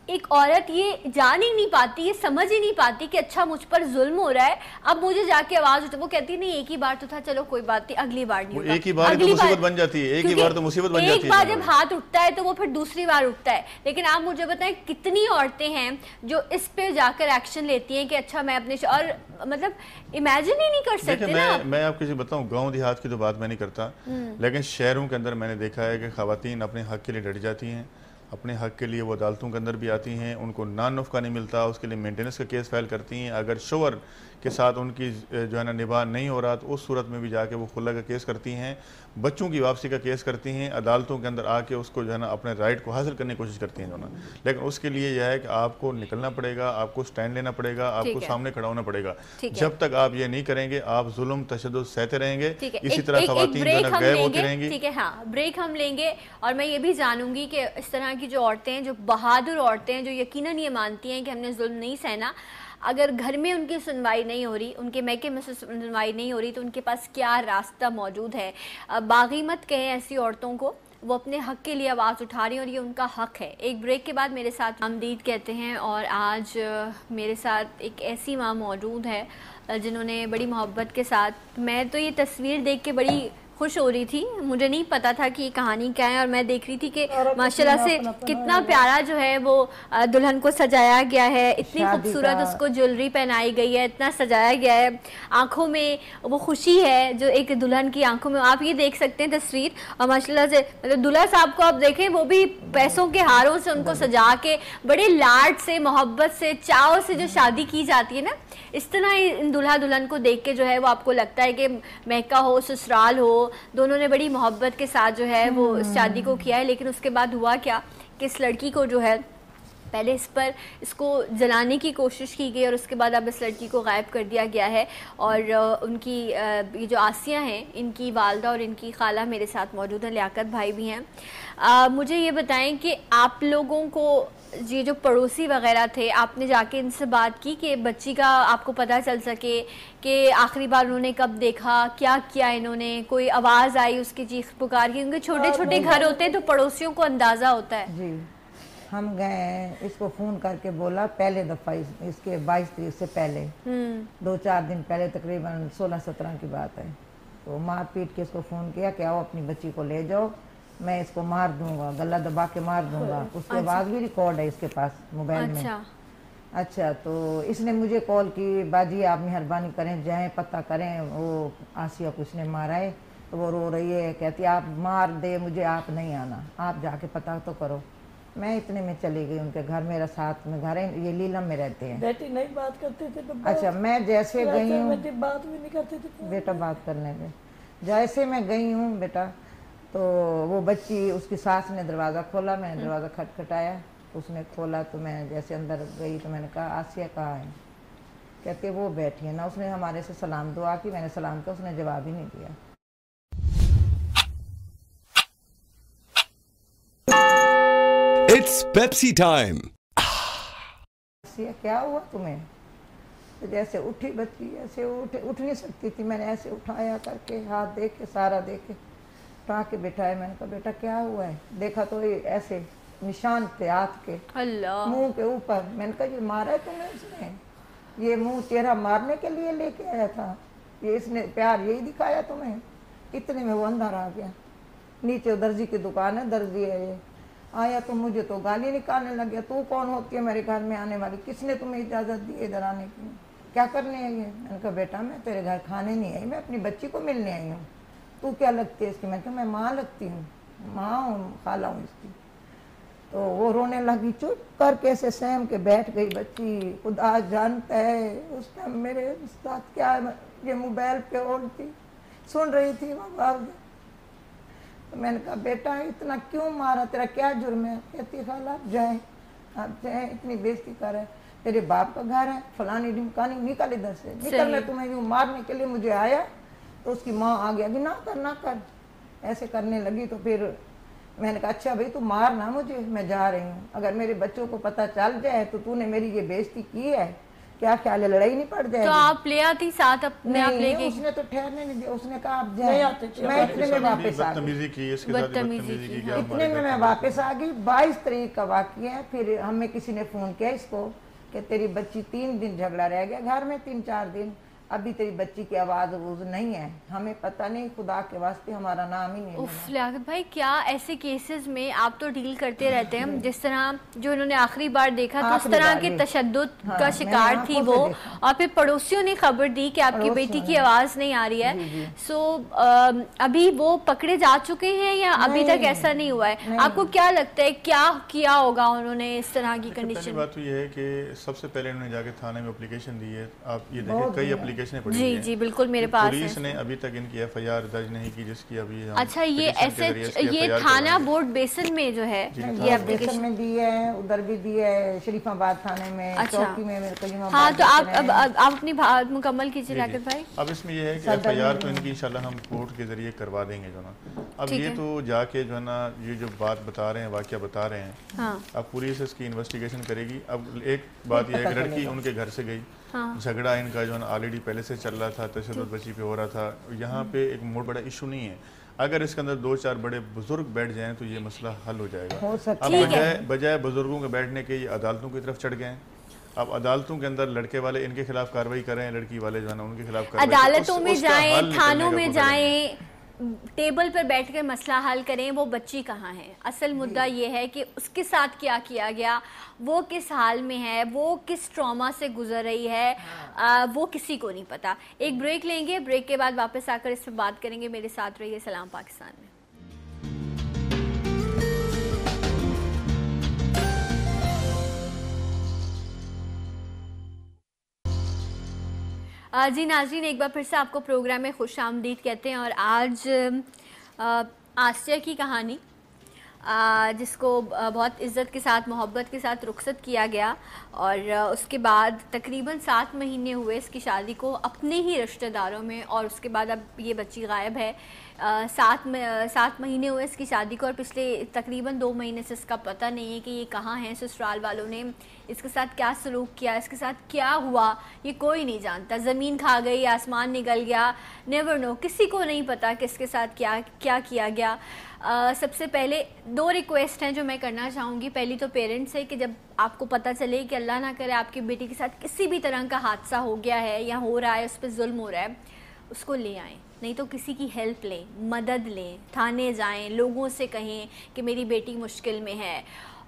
ایک عورت یہ جان ہی نہیں پاتی یہ سمجھ ہی نہیں پاتی کہ اچھا مجھ پر ظلم ہو رہا ہے۔ اب مجھے جا کے آواز ہوتا وہ کہتی نہیں ایک ہی بار تو تھا چلو کوئی بات نہیں اگلی بار نہیں ایک ہی بار تو مصیبت بن جاتی ہے ایک ہی بار تو مصیبت بن جاتی ہے ایک بار جب ہاتھ اٹھتا ہے تو وہ پھر دوسری بار اٹھتا ہے۔ لیکن آپ مجھے بتائیں کتنی عورتیں ہیں جو اس پہ جا کر ایکشن لیتی ہیں کہ اچھا میں اپنے اور مطلب امیجن ہی نہیں کر سکتے نا میں آپ کسی بتاؤں گاؤں دیہات کی تو بات میں نہیں کرتا لیکن شہروں کے اندر میں نے دیکھا ہے کہ خواتین اپنے حق کے لیے ڈٹ جاتی ہیں۔ اپنے حق کے لیے وہ عدالتوں کے اندر بھی آتی ہیں، ان کو نان نفقہ نہیں ملتا، اس کے لیے مینٹیننس کا کیس فائل کرتی ہیں۔ اگر شور کے ساتھ ان کی جو ہے نا نباہ نہیں ہو رہا تو اس صورت میں بھی جا کے وہ خلا کا کیس کرتی ہیں بچوں کی واپسی کا کیس کرتی ہیں عدالتوں کے اندر آ کے اس کو جو ہے نا اپنے رائٹ کو حاصل کرنے کی کوشش کرتی ہیں جو نا لیکن اس کے لیے یہ ہے کہ آپ کو نکلنا پڑے گا آپ کو سٹینڈ لینا پڑے گا آپ کو سامنے کھڑا ہونا پڑے گا۔ جب تک آپ یہ نہیں کریں گے آپ ظلم تشدد سہتے رہیں گے۔ اسی طرح خواتین جو ہے غیب ہوتی رہیں گی۔ ٹھیک ہے ہاں بریک ہم لیں گے۔ اور میں یہ بھی جانوں گی کہ اس طرح کی جو عورتیں جو بہادر عورتیں جو یقیناً یہ مانتی ہیں کہ ہم نے ظلم نہیں سہنا اگر گھر میں ان کی سنوائی نہیں ہو رہی، ان کے میکے میں سنوائی نہیں ہو رہی، تو ان کے پاس کیا راستہ موجود ہے؟ باغی مت کہیں ایسی عورتوں کو، وہ اپنے حق کے لیے آواز اٹھا رہی ہیں اور یہ ان کا حق ہے۔ ایک بریک کے بعد میرے ساتھ آمدید کہتے ہیں اور آج میرے ساتھ ایک ایسی ماں موجود ہے جنہوں نے بڑی محبت کے ساتھ، میں تو یہ تصویر دیکھ کے بڑی خوش ہو رہی تھی۔ مجھے نہیں پتا تھا کہ یہ کہانی کیا ہے اور میں دیکھ رہی تھی کہ ماشاءاللہ سے کتنا پیارا جو ہے وہ دلہن کو سجایا گیا ہے۔ اتنی خوبصورت اس کو جولری پہنائی گئی ہے اتنا سجایا گیا ہے۔ آنکھوں میں وہ خوشی ہے جو ایک دلہن کی آنکھوں میں۔ آپ یہ دیکھ سکتے ہیں تصویر اور ماشاءاللہ سے مطلب دلہا صاحب کو آپ دیکھیں وہ بھی پیسوں کے ہاروں سے ان کو سجا کے بڑے لاڈ سے محبت سے چاؤ سے جو شادی کی جاتی ہے نا اس طرح ان دلہا دلہن کو دیکھ کے جو ہے وہ آپ کو لگتا ہے کہ مہکا ہو سسرال ہو دونوں نے بڑی محبت کے ساتھ جو ہے وہ اس شادی کو کیا ہے لیکن اس کے بعد ہوا کیا کہ اس لڑکی کو جو ہے پہلے اس پر اس کو جلانے کی کوشش کی گئی اور اس کے بعد اب اس لڑکی کو غائب کر دیا گیا ہے اور ان کی یہ جو آسیاں ہیں ان کی والدہ اور ان کی خالہ میرے ساتھ موجود ہیں لیاقت بھائی بھی ہیں۔ مجھے یہ بتائیں کہ آپ لوگوں کو یہ جو پڑوسی وغیرہ تھے آپ نے جا کے ان سے بات کی کہ بچی کا آپ کو پتہ چل سکے کہ آخری بار انہوں نے کب دیکھا کیا کیا انہوں نے کوئی آواز آئی اس کی چیخ پکار کی؟ کیونکہ چھوٹے چھوٹے گھر ہوتے ہیں تو پڑوسیوں کو اندازہ ہوتا ہے۔ جی۔ ہم گئے اس کو فون کر کے بولا پہلے دفعہ اس کے بائیس تاریخ سے پہلے۔ دو چار دن پہلے تقریباً سولہ سترہ کی بات ہے۔ تو مار پیٹ کے اس کو فون کیا کہ آؤ اپنی بچی کو لے جاؤ۔ میں اس کو مار دوں گا گلہ دبا کے مار دوں گا۔ اس کے بعد بھی ریکارڈ ہے اس کے پاس موبائل میں۔ اچھا, اچھا، تو اس نے مجھے کال کی باجی آپ مہربانی کریں جائیں پتہ کریں وہ آسیہ کو اس نے مارا ہے۔ تو وہ رو رہی ہے کہتی آپ مار دے مجھے آپ نہیں آنا۔ آپ جا کے پتہ تو کرو۔ میں اتنے میں چلی گئی ان کے گھر میرا ساتھ میں گھر ہے یہ لیلم میں رہتے ہیں۔ بیٹی نہیں بات کرتے تھے اچھا میں جیسے گئی ہوں۔ بیٹا بات کرنے میں جیسے میں گئی ہوں بیٹا تو وہ بچی اس کی ساس نے دروازہ کھولا میں نے دروازہ کھٹ کھٹایا اس نے کھولا تو میں جیسے اندر گئی تو میں نے کہا آسیہ کہاں ہے؟ کہتے وہ بیٹھی ہے نا اس نے ہمارے سے سلام دعا کی میں نے سلام کیا اس نے جواب ہی نہیں دیا۔ It's Pepsi time. کیا ہوا تمہیں؟ جیسے اٹھی بچی ایسے اٹھ نہیں سکتی تھی میں نے ایسے اٹھایا کر کے ہاتھ دیکھ کے سارا دیکھ کے۔ اٹھا کے بٹھایا میں نے کہا بیٹا کیا ہوا ہے؟ دیکھا تو ایسے نشان تھے ہاتھ کے۔ منہ کے اوپر۔ میں نے کہا یہ مارا ہے تمہیں اس نے؟ یہ منہ چہرہ مارنے کے لیے لے کے آیا تھا۔ یہ اس نے پیار یہی دکھایا تمہیں؟ کتنے میں وہ اندر آ گیا۔ نیچے درجی کی دکان ہے درجی ہے یہ۔ آیا تو مجھے تو گالی نکالنے لگ گیا۔ تو کون ہوتی ہے میرے گھر میں آنے والی؟ کس نے تمہیں اجازت دی ادھر آنے کی؟ کیا کرنے آئی ہے؟ میں نے کہا بیٹا میں تیرے گھر کھانے نہیں آئی میں اپنی بچی کو ملنے آئی ہوں۔ تو کیا لگتی ہے اس کی؟ میں کہا میں ماں لگتی ہوں ماں ہوں خالہ ہوں اس کی۔ تو وہ رونے لگی چپ کر کے ایسے سہم کے بیٹھ گئی بچی خدا جانتا ہے اس ٹائم میرے ساتھ کیا یہ موبائل پہ اولتی سن رہی تھی وہ باب تو میں نے کہا بیٹا اتنا کیوں مارا؟ تیرا کیا جرم ہے؟ کہتی خالہ جائیں آپ جائیں اتنی بیزتی کر رہے تیرے باپ کا گھر ہے فلانی ڈمکانی نکل ادھر سے۔ نکل میں تمہیں یوں مارنے کے لیے مجھے آیا۔ تو اس کی ماں آ گیا کہ نہ کر نہ کر۔ ایسے کرنے لگی تو پھر میں نے کہا اچھا بھائی تو مار نہ مجھے میں جا رہی ہوں۔ اگر میرے بچوں کو پتہ چل جائے تو تو نے میری یہ بیزتی کی ہے۔ کیا خیال ہے؟ لڑائی نہیں پڑ جائے تو آپ لے آتی ساتھ اپنے آپ لے کے؟ اس نے تو ٹھہرنے نہیں دیا۔ اس نے کہا آپ جائیں۔ میں اتنے میں واپس آ گئی۔ بدتمیزی کی اتنے میں میں واپس آ گئی۔ بائیس تاریخ کا واقعہ ہے۔ پھر ہمیں کسی نے فون کیا اس کو کہ تیری بچی تین دن جھگڑا رہ گیا گھر میں تین چار دن۔ ابھی تیری بچی کی آواز ووز نہیں ہے۔ ہمیں پتہ نہیں خدا کے واسطے ہمارا نام ہی نہیں اف لیاقت بھائی کیا ایسے کیسز میں آپ تو ڈیل کرتے رہتے ہیں؟ جس طرح جو انہوں نے آخری بار دیکھا تو اس طرح کے تشدد ہاں، کا شکار تھی وہ۔ اور پھر پڑوسیوں نے خبر دی کہ آپ کی بیٹی کی آواز نہیں آ رہی ہے۔ جی، جی۔ سو ابھی وہ پکڑے جا چکے ہیں یا ابھی تک ایسا نہیں ہوا ہے؟ آپ کو کیا لگتا ہے کیا کیا ہوگا انہوں نے اس طرح کی کنڈیشن بات تو یہ ہے کہ سب سے پہلے انہوں نے جا کے تھانے میں اپلیکیشن دی ہے۔ آپ یہ دیکھیں کئی اپلیکیشنیں پڑھی جی جی بالکل میرے پاس پولیس نے ابھی تک ان کی ایف آئی آر درج نہیں کی جس کی ابھی اچھا یہ ایسے یہ تھانہ بورڈ بیسن میں جو ہے جی، یہ اپلیکیشن میں دی ہے ادھر بھی دی ہے شریف آباد تھانے میں اچھا۔ چوکی میں ہاں تو آپ آپ اپنی بات مکمل کیجیے راکت جی، بھائی۔ اب اس میں یہ ہے کہ ایف آئی آر تو ان کی انشاءاللہ ہم کورٹ کے ذریعے کروا دیں گے جو نا اب یہ تو جا کے جو ہے نا یہ جو بات بتا رہے ہیں واقعہ بتا رہے ہیں ہاں۔ اب پولیس اس کی انویسٹیگیشن کرے گی۔ اب ایک بات یہ ہے کہ لڑکی ان کے گھر سے گئی۔ جھگڑا ان کا جو ہے نا آلریڈی پہلے سے چل رہا تھا تشدد بچی پہ ہو رہا تھا یہاں پہ ایک بہت بڑا ایشو نہیں ہے۔ اگر اس کے اندر دو چار بڑے بزرگ بیٹھ جائیں تو یہ مسئلہ حل ہو جائے گا۔ اب بجائے بجائے بزرگوں کے بیٹھنے کے یہ عدالتوں کی طرف چڑھ گئے ہیں۔ اب عدالتوں کے اندر لڑکے والے ان کے خلاف کاروائی کریں لڑکی والے جو ہے نا ان کے خلاف کاروائی عدالتوں میں جائیں تھانوں میں جائیں ٹیبل پر بیٹھ کے مسئلہ حل کریں وہ بچی کہاں ہے؟ اصل مدعا یہ ہے کہ اس کے ساتھ کیا کیا گیا؟ وہ کس حال میں ہے؟ وہ کس ٹراما سے گزر رہی ہے؟ وہ کسی کو نہیں پتا۔ ایک بریک لیں گے بریک کے بعد واپس آ کر اس پہ بات کریں گے۔ میرے ساتھ رہیے سلام پاکستان میں۔ جی ناظرین، ایک بار پھر سے آپ کو پروگرام میں خوش آمدید کہتے ہیں اور آج آسیہ کی کہانی جس کو بہت عزت کے ساتھ، محبت کے ساتھ رخصت کیا گیا اور اس کے بعد تقریباً سات مہینے ہوئے اس کی شادی کو اپنے ہی رشتہ داروں میں اور اس کے بعد اب یہ بچی غائب ہے۔ سات سات مہینے ہوئے اس کی شادی کو اور پچھلے تقریباً دو مہینے سے اس کا پتہ نہیں ہے کہ یہ کہاں ہے سسرال والوں نے اس کے ساتھ کیا سلوک کیا، اس کے ساتھ کیا ہوا، یہ کوئی نہیں جانتا۔ زمین کھا گئی، آسمان نکل گیا نیور نو کسی کو نہیں پتا کہ اس کے ساتھ کیا کیا کیا گیا۔ سب سے پہلے دو ریکویسٹ ہیں جو میں کرنا چاہوں گی۔ پہلی تو پیرنٹس ہے کہ جب آپ کو پتہ چلے کہ اللہ نہ کرے، آپ کی بیٹی کے ساتھ کسی بھی طرح کا حادثہ ہو گیا ہے یا ہو رہا ہے، اس پہ ظلم ہو رہا ہے، اس کو لے آئیں۔ نہیں تو کسی کی ہیلپ لیں، مدد لیں، تھانے جائیں، لوگوں سے کہیں کہ میری بیٹی مشکل میں ہے۔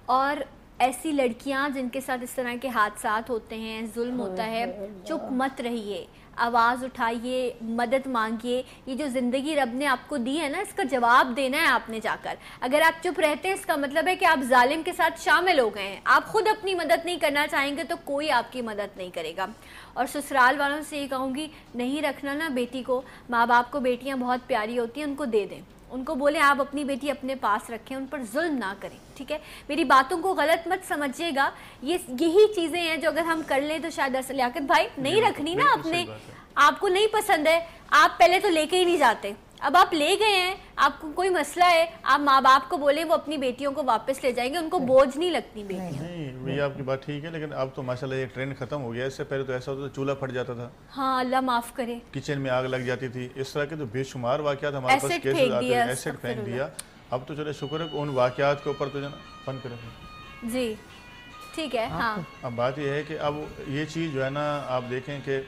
اور ایسی لڑکیاں جن کے ساتھ اس طرح کے حادثات ہوتے ہیں، ظلم ہوتا ہے، چپ مت رہیے۔ آواز اٹھائیے، مدد مانگیے، یہ جو زندگی رب نے آپ کو دی ہے نا، اس کا جواب دینا ہے آپ نے جا کر۔ اگر آپ چپ رہتے ہیں، اس کا مطلب ہے کہ آپ ظالم کے ساتھ شامل ہو گئے ہیں۔ آپ خود اپنی مدد نہیں کرنا چاہیں گے تو کوئی آپ کی مدد نہیں کرے گا۔ اور سسرال والوں سے یہ کہوں گی، نہیں رکھنا نا بیٹی کو، ماں باپ کو بیٹیاں بہت پیاری ہوتی ہیں، ان کو دے دیں۔ ان کو بولیں آپ اپنی بیٹی اپنے پاس رکھیں ان پر ظلم نہ کریں ٹھیک ہے؟ میری باتوں کو غلط مت سمجھیے گا۔ یہ یہی چیزیں ہیں جو اگر ہم کر لیں تو شاید لیاقت بھائی نہیں رکھنی نا اپنے آپ کو نہیں پسند ہے آپ پہلے تو لے کے ہی نہیں جاتے۔ اب آپ لے گئے ہیں آپ کو کوئی مسئلہ ہے آپ ماں باپ کو بولیں وہ اپنی بیٹیوں کو واپس لے جائیں گے ان کو بوجھ نہیں لگتی نہیں یہ آپ کی بات ٹھیک ہے لیکن اب تو ماشاءاللہ یہ ٹرینڈ ختم ہو گیا اس سے پہلے تو ایسا ہوتا تھا چولہا پھٹ جاتا تھا۔ ہاں اللہ معاف کرے۔ کچن میں آگ لگ جاتی تھی اس طرح کے تو بے شمار واقعات ہمارے پاس کیسز آتے ہیں ایسڈ پھینک دیا۔ اب تو چلے شکر ہے ان واقعات کے اوپر تو جانا فن کریں جی۔ ٹھیک ہے ہاں۔ اب بات یہ ہے کہ اب یہ چیز جو ہے نا آپ دیکھیں کہ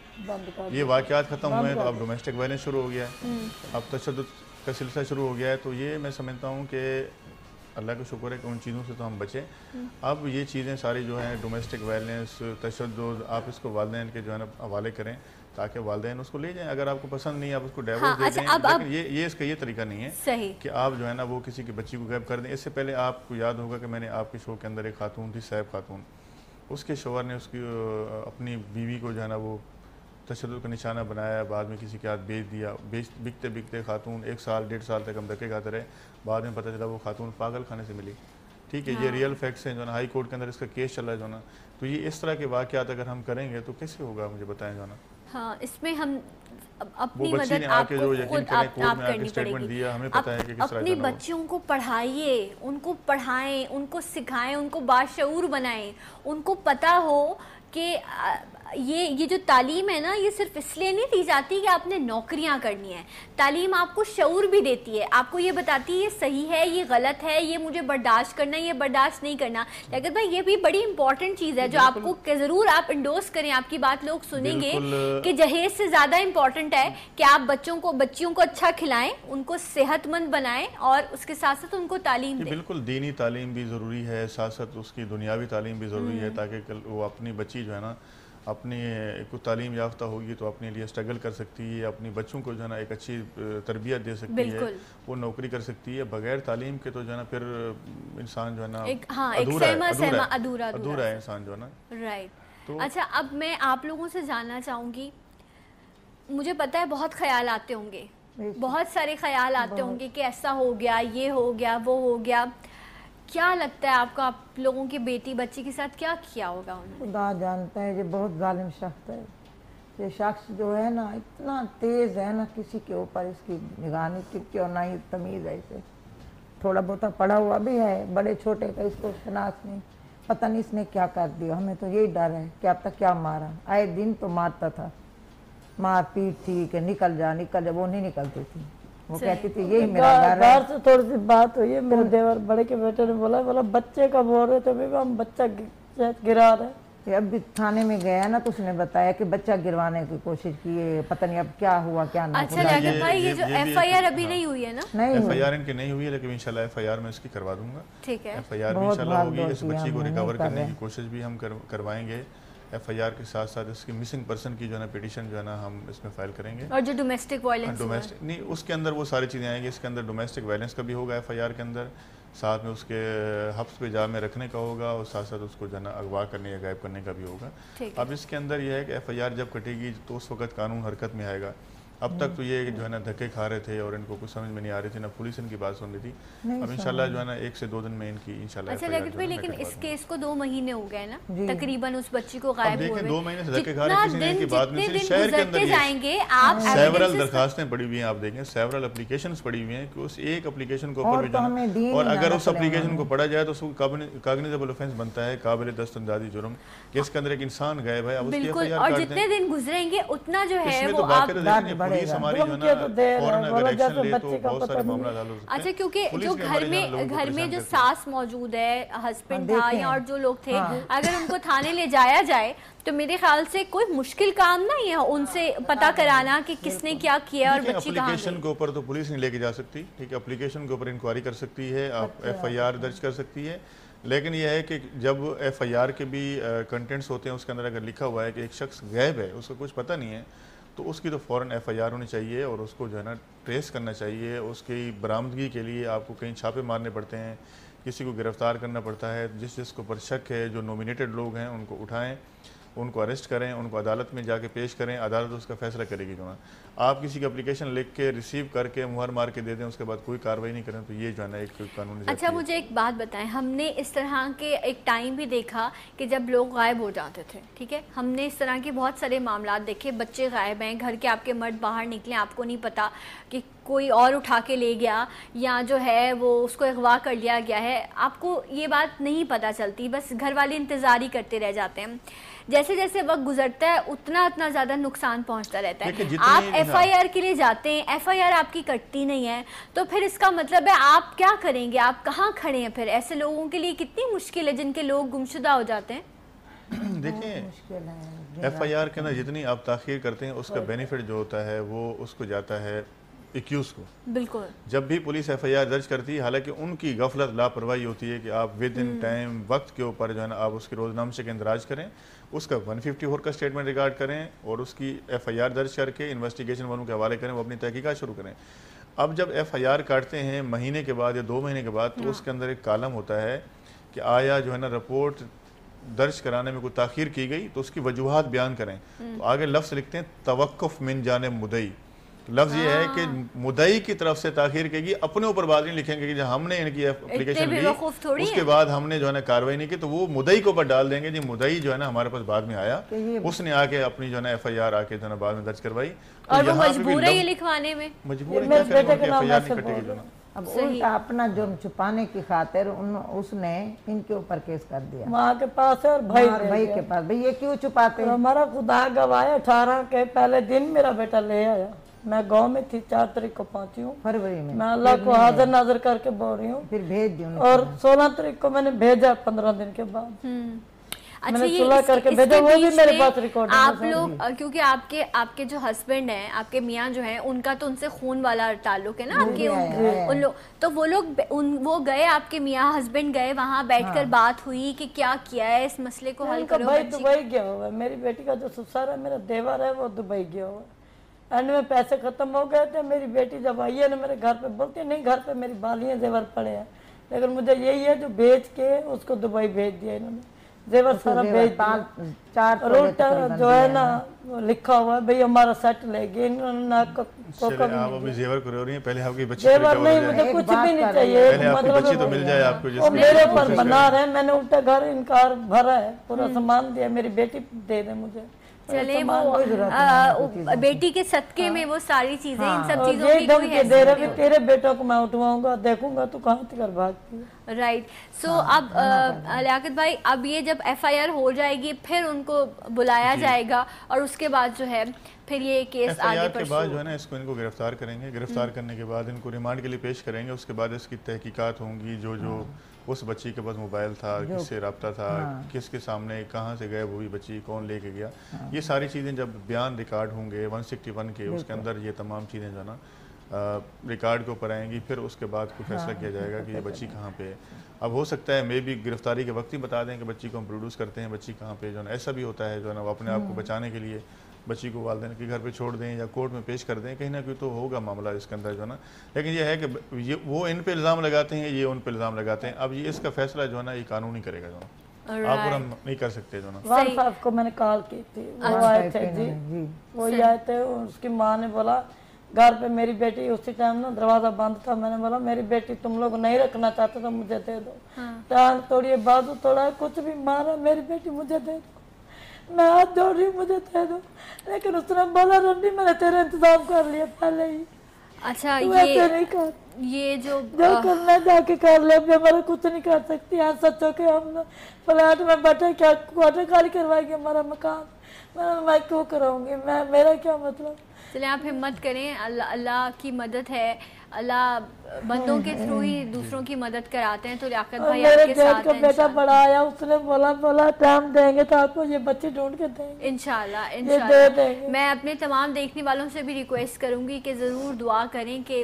یہ واقعات ختم ہوئے ہیں تو اب ڈومیسٹک وائلنس شروع ہو گیا ہے۔ اب تشدد کا سلسلہ شروع ہو گیا ہے تو یہ میں سمجھتا ہوں کہ اللہ کا شکر ہے کہ ان چیزوں سے تو ہم بچیں۔ اب یہ چیزیں ساری جو ہیں ڈومیسٹک وائلنس تشدد آپ اس کو والدین کے جو ہے نا حوالے کریں۔ تاکہ والدین اس کو لے جائیں۔ اگر آپ کو پسند نہیں آپ اس کو ڈیورس ہاں، دے اچھا، دیں۔ لیکن یہ یہ اس کا یہ طریقہ نہیں ہے کہ آپ جو ہے نا وہ کسی کی بچی کو غائب کر دیں۔ اس سے پہلے آپ کو یاد ہوگا کہ میں نے آپ کے شو کے اندر ایک خاتون تھی صاحب خاتون۔ اس کے شوہر نے اس کی اپنی بیوی کو جو ہے نا وہ تشدد کا نشانہ بنایا بعد میں کسی کے ہاتھ بیچ دیا۔ بیچ بکتے بکتے خاتون ایک سال ڈیڑھ سال تک ہم دھکے کھاتے رہے۔ بعد میں پتہ چلا وہ خاتون پاگل کھانے سے ملی۔ ٹھیک ہے یہ ریئل ہاں۔ فیکٹس ہیں جو نا ہائی کورٹ کے اندر اس کا کیس چل رہا ہے جو نا۔ تو یہ اس طرح کے واقعات اگر ہم کریں گے تو کیسے ہوگا مجھے بتائیں جو نا؟ ہاں اس میں ہم اپنی مدد آپ کو خود آپ کرنی پڑے گی۔ اپنی بچوں کو پڑھائیے ان کو پڑھائیں ان کو سکھائیں ان کو باشعور بنائیں۔ ان کو پتہ ہو کہ یہ یہ جو تعلیم ہے نا یہ صرف اس لیے نہیں دی جاتی کہ آپ نے نوکریاں کرنی ہیں۔ تعلیم آپ کو شعور بھی دیتی ہے۔ آپ کو یہ بتاتی ہے یہ صحیح ہے یہ غلط ہے یہ مجھے برداشت کرنا ہے یہ برداشت نہیں کرنا۔ لیکن بھائی یہ بھی بڑی امپورٹنٹ چیز ہے جو آپ کو ضرور آپ انڈوس کریں آپ کی بات لوگ سنیں گے کہ جہیز سے زیادہ امپورٹنٹ ہے کہ آپ بچوں کو بچیوں کو اچھا کھلائیں ان کو صحت مند بنائیں اور اس کے ساتھ ساتھ ان کو تعلیم دیں۔ بالکل دینی تعلیم بھی ضروری ہے ساتھ ساتھ اس کی دنیاوی تعلیم بھی ضروری ہے تاکہ وہ اپنی بچی جو ہے نا اپنی کچھ تعلیم یافتہ ہوگی تو اپنے لیے سٹرگل کر سکتی ہے اپنی بچوں کو جو ہے نا ایک اچھی تربیت دے سکتی ہے۔ وہ نوکری کر سکتی ہے۔ بغیر تعلیم کے تو جو ہے نا پھر انسان جو ہے نا ہاں، ادھورا ہے انسان جو ہے نا۔ رائٹ اچھا اب میں آپ لوگوں سے جاننا چاہوں گی۔ مجھے پتا ہے بہت خیال آتے ہوں گے۔ بہت سارے خیال آتے ہوں گے کہ ایسا ہو گیا یہ ہو گیا وہ ہو گیا۔ کیا لگتا ہے آپ کو آپ لوگوں کی بیٹی بچی کے ساتھ کیا کیا ہوگا خدا جانتا ہے یہ بہت ظالم شخص ہے۔ یہ شخص جو ہے نا، اتنا تیز ہے نا کسی کے اوپر، اس کی نگاہ نہیں اور نہ ہی تمیز ہے اسے۔ تھوڑا بہت پڑھا ہوا بھی ہے، بڑے چھوٹے کا اس کو شناخت نہیں۔ پتہ نہیں اس نے کیا کر دیا۔ ہمیں تو یہی ڈر ہے کہ اب تک کیا مارا۔ آئے دن تو مارتا تھا۔ مار پیٹ تھی کہ نکل جا نکل جا، وہ نہیں نکلتی تھی۔ وہ کہتی تھی یہی میرا گھر ہے. سے تھوڑی سی بات ہوئی ہے میرے دیور بڑے کے بیٹے نے بولا بولا بچے کا بول رہے تھے ہم بچہ گرا رہے اب بھی تھانے میں گیا نا تو اس نے بتایا کہ بچہ گروانے کی کوشش کی ہے پتہ نہیں اب کیا ہوا کیا نہ اچھا لیکن بھائی یہ جو ایف آئی آر ابھی نہیں ہوئی ہے نا؟ نہیں ایف آئی آر ان کی نہیں ہوئی ہے لیکن انشاءاللہ ایف آئی آر میں اس کی کروا دوں گا۔ ٹھیک ہے۔ ایف آئی آر بھی انشاءاللہ ہوگی اس بچی کو ریکور کرنے کی کوشش بھی ہم کروائیں گے۔ ایف آئی آر کے ساتھ ساتھ اس کی مسنگ پرسن کی جو ہے نا پیٹیشن جو ہے نا ہم اس میں فائل کریں گے. اور جو ڈومیسٹک وائلنس نہیں اس کے اندر وہ ساری چیزیں آئیں گی اس کے اندر ڈومیسٹک وائلنس کا بھی ہوگا ایف آئی آر کے اندر ساتھ میں اس کے حفظ پہ جا میں رکھنے کا ہوگا اور ساتھ ساتھ اس کو جو ہے نا اغوا کرنے یا غائب کرنے کا بھی ہوگا. اب اس کے اندر یہ ہے کہ ایف آئی آر جب کٹے گی تو اس وقت قانون حرکت میں آئے گا۔ اب تک تو یہ جو ہے نا دھکے کھا رہے تھے اور ان کو کچھ سمجھ میں نہیں آ رہی تھی نہ پولیس ان کی بات سن رہی تھی۔ اب انشاءاللہ جو ہے نا ایک سے دو دن میں ان کی انشاءاللہ اچھا لیکن لیکن اس کیس کو دو مہینے ہو گئے نا؟ جی۔ تقریباً اس بچی کو غائب ہوئے دو مہینے سے دھکے کھا رہے کسی نے کی بات میں سے شہر کے اندر جائیں گے آپ سیورل درخواستیں پڑی ہوئی ہیں آپ دیکھیں سیورل اپلیکیشنز پڑی ہوئی ہیں کہ اس ایک اپلیکیشن کو اوپر بھی جانا اور اگر اس اپلیکیشن کو پڑھا جائے تو اس کو کاگنیزیبل افینس بنتا ہے قابل دست اندازی جرم کہ اس کے اندر ایک انسان غائب ہے اب اس کی ایف آئی آر اور جتنے دن گزریں گے اتنا جو ہے وہ آپ اچھا کیونکہ جو گھر میں گھر میں جو ساس موجود ہے ہسبینڈ تھا یا اور جو لوگ تھے ہاں۔ اگر ان کو تھانے لے جایا جائے تو میرے خیال سے کوئی مشکل کام نہیں ہے ان سے پتا کرانا کہ کس نے کیا کیا اور بچی کہاں اپلیکیشن کے اوپر تو پولیس نہیں لے کے جا سکتی ٹھیک ہے؟ اپلیکیشن کے اوپر انکوائری کر سکتی ہے آپ ایف آئی آر درج کر سکتی ہے۔ لیکن یہ ہے کہ جب ایف آئی آر کے بھی کنٹینٹس ہوتے ہیں اس کے اندر اگر لکھا ہوا ہے کہ ایک شخص غیب ہے اس کو کچھ پتہ نہیں ہے تو اس کی تو فوراً ایف آئی آر ہونی چاہیے اور اس کو جو ہے نا ٹریس کرنا چاہیے، اس کی برآمدگی کے لیے آپ کو کہیں چھاپے مارنے پڑتے ہیں، کسی کو گرفتار کرنا پڑتا ہے، جس جس کو پر شک ہے، جو نومینیٹڈ لوگ ہیں، ان کو اٹھائیں، ان کو اریسٹ کریں، ان کو عدالت میں جا کے پیش کریں، عدالت اس کا فیصلہ کرے گی جو ہے۔ آپ کسی کی اپلیکیشن لکھ کے ریسیو کر کے مہر مار کے دے دیں اس کے بعد کوئی کاروائی نہیں کریں تو یہ جو ہے نا ایک قانونی اچھا مجھے ایک بات بتائیں ہم نے اس طرح کے ایک ٹائم بھی دیکھا کہ جب لوگ غائب ہو جاتے تھے ٹھیک ہے؟ ہم نے اس طرح کے بہت سارے معاملات دیکھے بچے غائب ہیں گھر کے آپ کے مرد باہر نکلیں آپ کو نہیں پتا کہ کوئی اور اٹھا کے لے گیا یا جو ہے وہ اس کو اغوا کر لیا گیا ہے آپ کو یہ بات نہیں پتا چلتی بس گھر والے انتظار ہی کرتے رہ جاتے ہیں۔ جیسے جیسے وقت گزرتا ہے اتنا اتنا زیادہ نقصان پہنچتا رہتا ہے۔ آپ ایف آئی آر کے لیے جاتے ہیں ایف آئی آر آپ کی کٹتی نہیں ہے تو پھر اس کا مطلب ہے آپ کیا کریں گے؟ آپ کہاں کھڑے ہیں پھر؟ ایسے لوگوں کے لیے کتنی مشکل ہے جن کے لوگ گمشدہ ہو جاتے ہیں۔ دیکھیں ایف آئی آر کے اندر جتنی آپ تاخیر کرتے ہیں اس کا بینیفٹ جو ہوتا ہے وہ اس کو جاتا ہے۔ اکیوز کو۔ بالکل۔ جب بھی پولیس ایف آئی آر درج کرتی ہے حالانکہ ان کی غفلت لاپرواہی ہوتی ہے کہ آپ ود ان ٹائم وقت کے اوپر جو ہے نا آپ اس کی روز نام سے اندراج کریں اس کا ون ففٹی فور کا سٹیٹمنٹ ریکارڈ کریں اور اس کی ایف آئی آر درج کر کے انویسٹیگیشن والوں کے حوالے کریں وہ اپنی تحقیقات شروع کریں۔ اب جب ایف آئی آر کاٹتے ہیں مہینے کے بعد یا دو مہینے کے بعد تو اس کے اندر ایک کالم ہوتا ہے کہ آیا جو ہے نا رپورٹ درج کرانے میں کوئی تاخیر کی گئی تو اس کی وجوہات بیان کریں۔ تو آگے لفظ لکھتے ہیں توقف من جانب مدئی لفظ یہ ہے کہ ہاں۔ مدعی کی طرف سے تاخیر کے گی اپنے اوپر بات نہیں لکھیں گے کہ ہم نے ان کی اپلیکیشن لی اس کے بعد ہم نے جو ہے نا کاروائی نہیں کی تو وہ مدعی کے اوپر ڈال دیں گے۔ جی مدعی جو ہے نا ہمارے پاس بعد میں آیا۔ اس نے آ کے اپنی جو ہے نا ایف آئی آر آ کے جو ہے نا بعد میں درج کروائی۔ اور وہ مجبور ہے یہ لکھوانے میں؟ مجبور ہے کیا ایف آئی آر نہیں کٹے گی جو ہے نا۔ اب اپنا جرم چھپانے کی خاطر اس نے ان کے اوپر کیس کر دیا۔ ماں کے پاس ہے اور بھائی بھائی کے پاس۔ بھائی یہ کیوں چھپاتے ہیں؟ ہمارا خدا گواہ اٹھارہ کے پہلے دن میرا بیٹا لے آیا۔ میں گاؤں میں تھی چار تاریخ کو پہنچی ہوں۔ فروری میں۔ میں اللہ کو حاضر ناظر کر کے بول رہی ہوں۔ پھر بھیج دی اور سولہ تاریخ کو میں نے بھیجا پندرہ دن کے بعد۔ اچھا یہ آپ لوگ کیونکہ آپ کے آپ کے جو ہسبینڈ ہیں آپ کے میاں جو ہیں ان کا تو ان سے خون والا تعلق ہے نا آپ کے ان لوگ تو وہ لوگ وہ گئے آپ کے میاں ہسبینڈ گئے وہاں بیٹھ کر بات ہوئی کہ کیا کیا ہے اس مسئلے کو حل کرو بھائی دبئی گیا ہوا ہے۔ میری بیٹی کا جو سسر ہے میرا دیور ہے وہ دبئی گیا ہوا ہے۔ اینڈ میں پیسے ختم ہو گئے تھے میری بیٹی جب آئی ہے نا میرے گھر پہ بولتی ہے نہیں گھر پہ میری بالیاں زیور پڑے ہیں۔ لیکن مجھے یہی ہے جو بیچ کے اس کو دبئی بھیج دیا انہوں نے۔ زیور سارا بھیج دیا۔ الٹا جو ہے نا لکھا ہوا ہے بھئی ہمارا سیٹ لے گئے انہوں نے آپ ابھی زیور کرو رہی ہیں پہلے آپ کی بچی زیور نہیں مجھے کچھ بھی نہیں چاہیے۔ پہلے آپ کی بچی تو مل جائے آپ کو جس میرے پر بنا رہے ہیں میں نے الٹا گھر انکار بھرا ہے پورا سامان دیا میری بیٹی دے دے مجھے۔ چلے وہ بیٹی کے صدقے میں وہ ساری چیزیں ان سب چیزوں کی کوئی حیثیت نہیں تیرے بیٹوں کو میں اٹھواؤں گا دیکھوں گا تو کہاں تک بھاگتی ہے رائٹ سو اب لیاقت بھائی اب یہ جب ایف آئی آر ہو جائے گی پھر ان کو بلایا جائے گا اور اس کے بعد جو ہے پھر یہ کیس آگے پر کے بعد جو ہے نا اس کو ان کو گرفتار کریں گے۔ گرفتار کرنے کے بعد ان کو ریمانڈ کے لیے پیش کریں گے۔ اس کے بعد اس کی تحقیقات ہوں گی جو جو اس بچی کے پاس موبائل تھا کس سے رابطہ تھا ہاں۔ کس کے سامنے کہاں سے گئے وہ بھی بچی کون لے کے گیا؟ ہاں۔ یہ ساری چیزیں جب بیان ریکارڈ ہوں گے ون سکٹی ون کے اس کے اندر یہ تمام چیزیں جو نا ریکارڈ کے اوپر آئیں گی پھر اس کے بعد کوئی فیصلہ کیا جائے گا کہ یہ بچی کہاں پہ ہے۔ اب ہو سکتا ہے میں بھی گرفتاری کے وقت ہی بتا دیں کہ بچی کو ہم پروڈیوس کرتے ہیں بچی کہاں پہ جو ہے ایسا بھی ہوتا ہے جو ہے نا وہ اپنے آپ کو بچانے کے لیے بچی کو والدین کے گھر پہ چھوڑ دیں یا کورٹ میں پیش کر دیں کہیں نہ کہیں تو ہوگا معاملہ اس کے اندر جو ہے نا۔ لیکن یہ ہے کہ وہ ان پہ الزام لگاتے ہیں یہ ان پہ الزام لگاتے ہیں۔ اب یہ اس کا فیصلہ جو ہے نا یہ قانونی کرے گا جو آپ اور ہم نہیں کر سکتے جو نا۔ وان صاحب کو میں نے کال کی تھی۔ وہ اچھا، آئے تھے جی۔ وہ ہی آئے تھے اس کی ماں نے بولا گھر پہ میری بیٹی اسی ٹائم نا دروازہ بند تھا میں نے بولا میری بیٹی تم لوگ نہیں رکھنا چاہتے تو مجھے دے دو۔ ہاں۔ ٹانگ توڑیے بازو توڑا کچھ بھی مارا میری بیٹی مجھے دے دو۔ میں ہاتھ جوڑ رہی ہوں مجھے دے دو۔ لیکن اس نے بولا رنڈی میں نے تیرے انتظام کر لیا پہلے ہی۔ اچھا یہ یہ جو جو کرنا جا کے کر لے ابھی ہمارا کچھ نہیں کر سکتی۔ ہاں سچو کہ ہم فلیٹ میں بیٹھے کیا کوارٹر خالی کروائے گی ہمارا مکان؟ میں کیوں کراؤں گی؟ میں میرا کیا مطلب؟ چلیں آپ ہمت کریں۔ اللہ اللہ کی مدد ہے۔ اللہ بندوں کے تھرو ہی دوسروں کی مدد کراتے ہیں تو لیاقت بھائی آپ کے ساتھ ہیں بیٹا بڑا آیا اس نے بولا بولا ٹائم دیں گے تو آپ کو یہ بچے ڈھونڈ کے دیں گے۔ انشاءاللہ انشاءاللہ۔ میں اپنے تمام دیکھنے والوں سے بھی ریکویسٹ کروں گی کہ ضرور دعا کریں کہ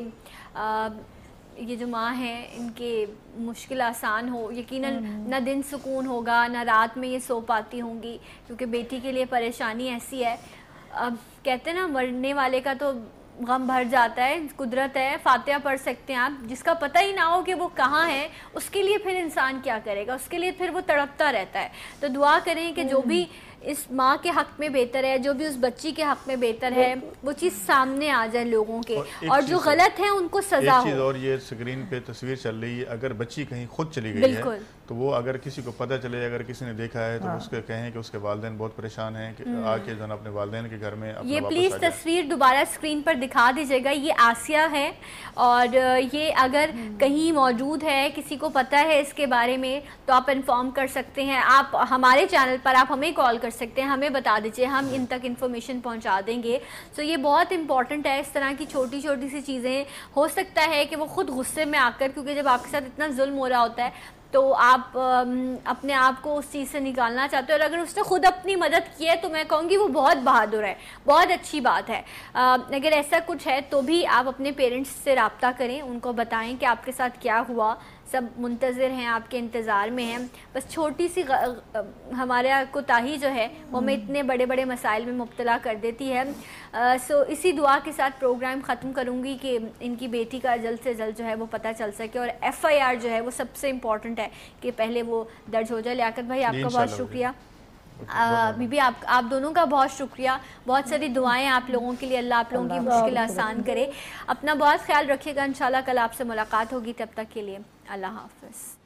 یہ جو ماں ہیں ان کے مشکل آسان ہو یقیناً نہ دن سکون ہوگا نہ رات میں یہ سو پاتی ہوں گی کیونکہ بیٹی کے لیے پریشانی ایسی ہے۔ اب کہتے ہیں نا مرنے والے کا تو غم بھر جاتا ہے قدرت ہے فاتحہ پڑھ سکتے ہیں آپ۔ جس کا پتہ ہی نہ ہو کہ وہ کہاں ہے اس کے لیے پھر انسان کیا کرے گا؟ اس کے لیے پھر وہ تڑپتا رہتا ہے۔ تو دعا کریں کہ جو بھی اس ماں کے حق میں بہتر ہے جو بھی اس بچی کے حق میں بہتر ہے وہ چیز سامنے آ جائے لوگوں کے۔ اور جو غلط ہے ان کو سزا ہو۔ اور یہ سکرین پہ تصویر چل رہی ہے۔ اگر بچی کہیں خود چلی گئی ہے تو وہ اگر کسی کو پتہ چلے اگر کسی نے دیکھا ہے تو ہاں۔ اس کے کہیں کہ اس کے والدین بہت پریشان ہیں کہ آکے جو اپنے والدین کے گھر میں یہ پلیز تصویر دوبارہ سکرین پر دکھا دیجیے گا۔ یہ آسیہ ہے اور یہ اگر کہیں موجود ہے کسی کو پتہ ہے اس کے بارے میں تو آپ انفارم کر سکتے ہیں۔ آپ ہمارے چینل پر آپ ہمیں کال کر سکتے ہیں ہمیں بتا دیجیے ہم ان تک انفارمیشن پہنچا دیں گے۔ سو یہ بہت امپورٹنٹ ہے اس طرح کی چھوٹی چھوٹی سی چیزیں۔ ہو سکتا ہے کہ وہ خود غصے میں آ کر کیونکہ جب آپ کے ساتھ اتنا ظلم ہو رہا ہوتا ہے تو آپ اپنے آپ کو اس چیز سے نکالنا چاہتے ہیں اور اگر اس نے خود اپنی مدد کی ہے تو میں کہوں گی وہ بہت بہادر ہے، بہت اچھی بات ہے۔ اگر ایسا کچھ ہے تو بھی آپ اپنے پیرنٹس سے رابطہ کریں، ان کو بتائیں کہ آپ کے ساتھ کیا ہوا۔ سب منتظر ہیں آپ کے انتظار میں ہیں۔ بس چھوٹی سی ہمارے کوتاہی جو ہے وہ ہمیں اتنے بڑے بڑے مسائل میں مبتلا کر دیتی ہے۔ سو اسی دعا کے ساتھ پروگرام ختم کروں گی کہ ان کی بیٹی کا جلد سے جلد جو ہے وہ پتہ چل سکے اور ایف آئی آر جو ہے وہ سب سے امپورٹنٹ ہے کہ پہلے وہ درج ہو جائے۔ لیاقت بھائی آپ کا بہت شکریہ۔ بی بی آپ آپ دونوں کا بہت شکریہ۔ بہت ساری دعائیں آپ لوگوں کے لیے اللہ آپ لوگوں کی مشکل آسان کرے۔ اپنا بہت خیال رکھیے گا انشاءاللہ کل آپ سے ملاقات ہوگی تب تک کے لیے۔ اللہ حافظ۔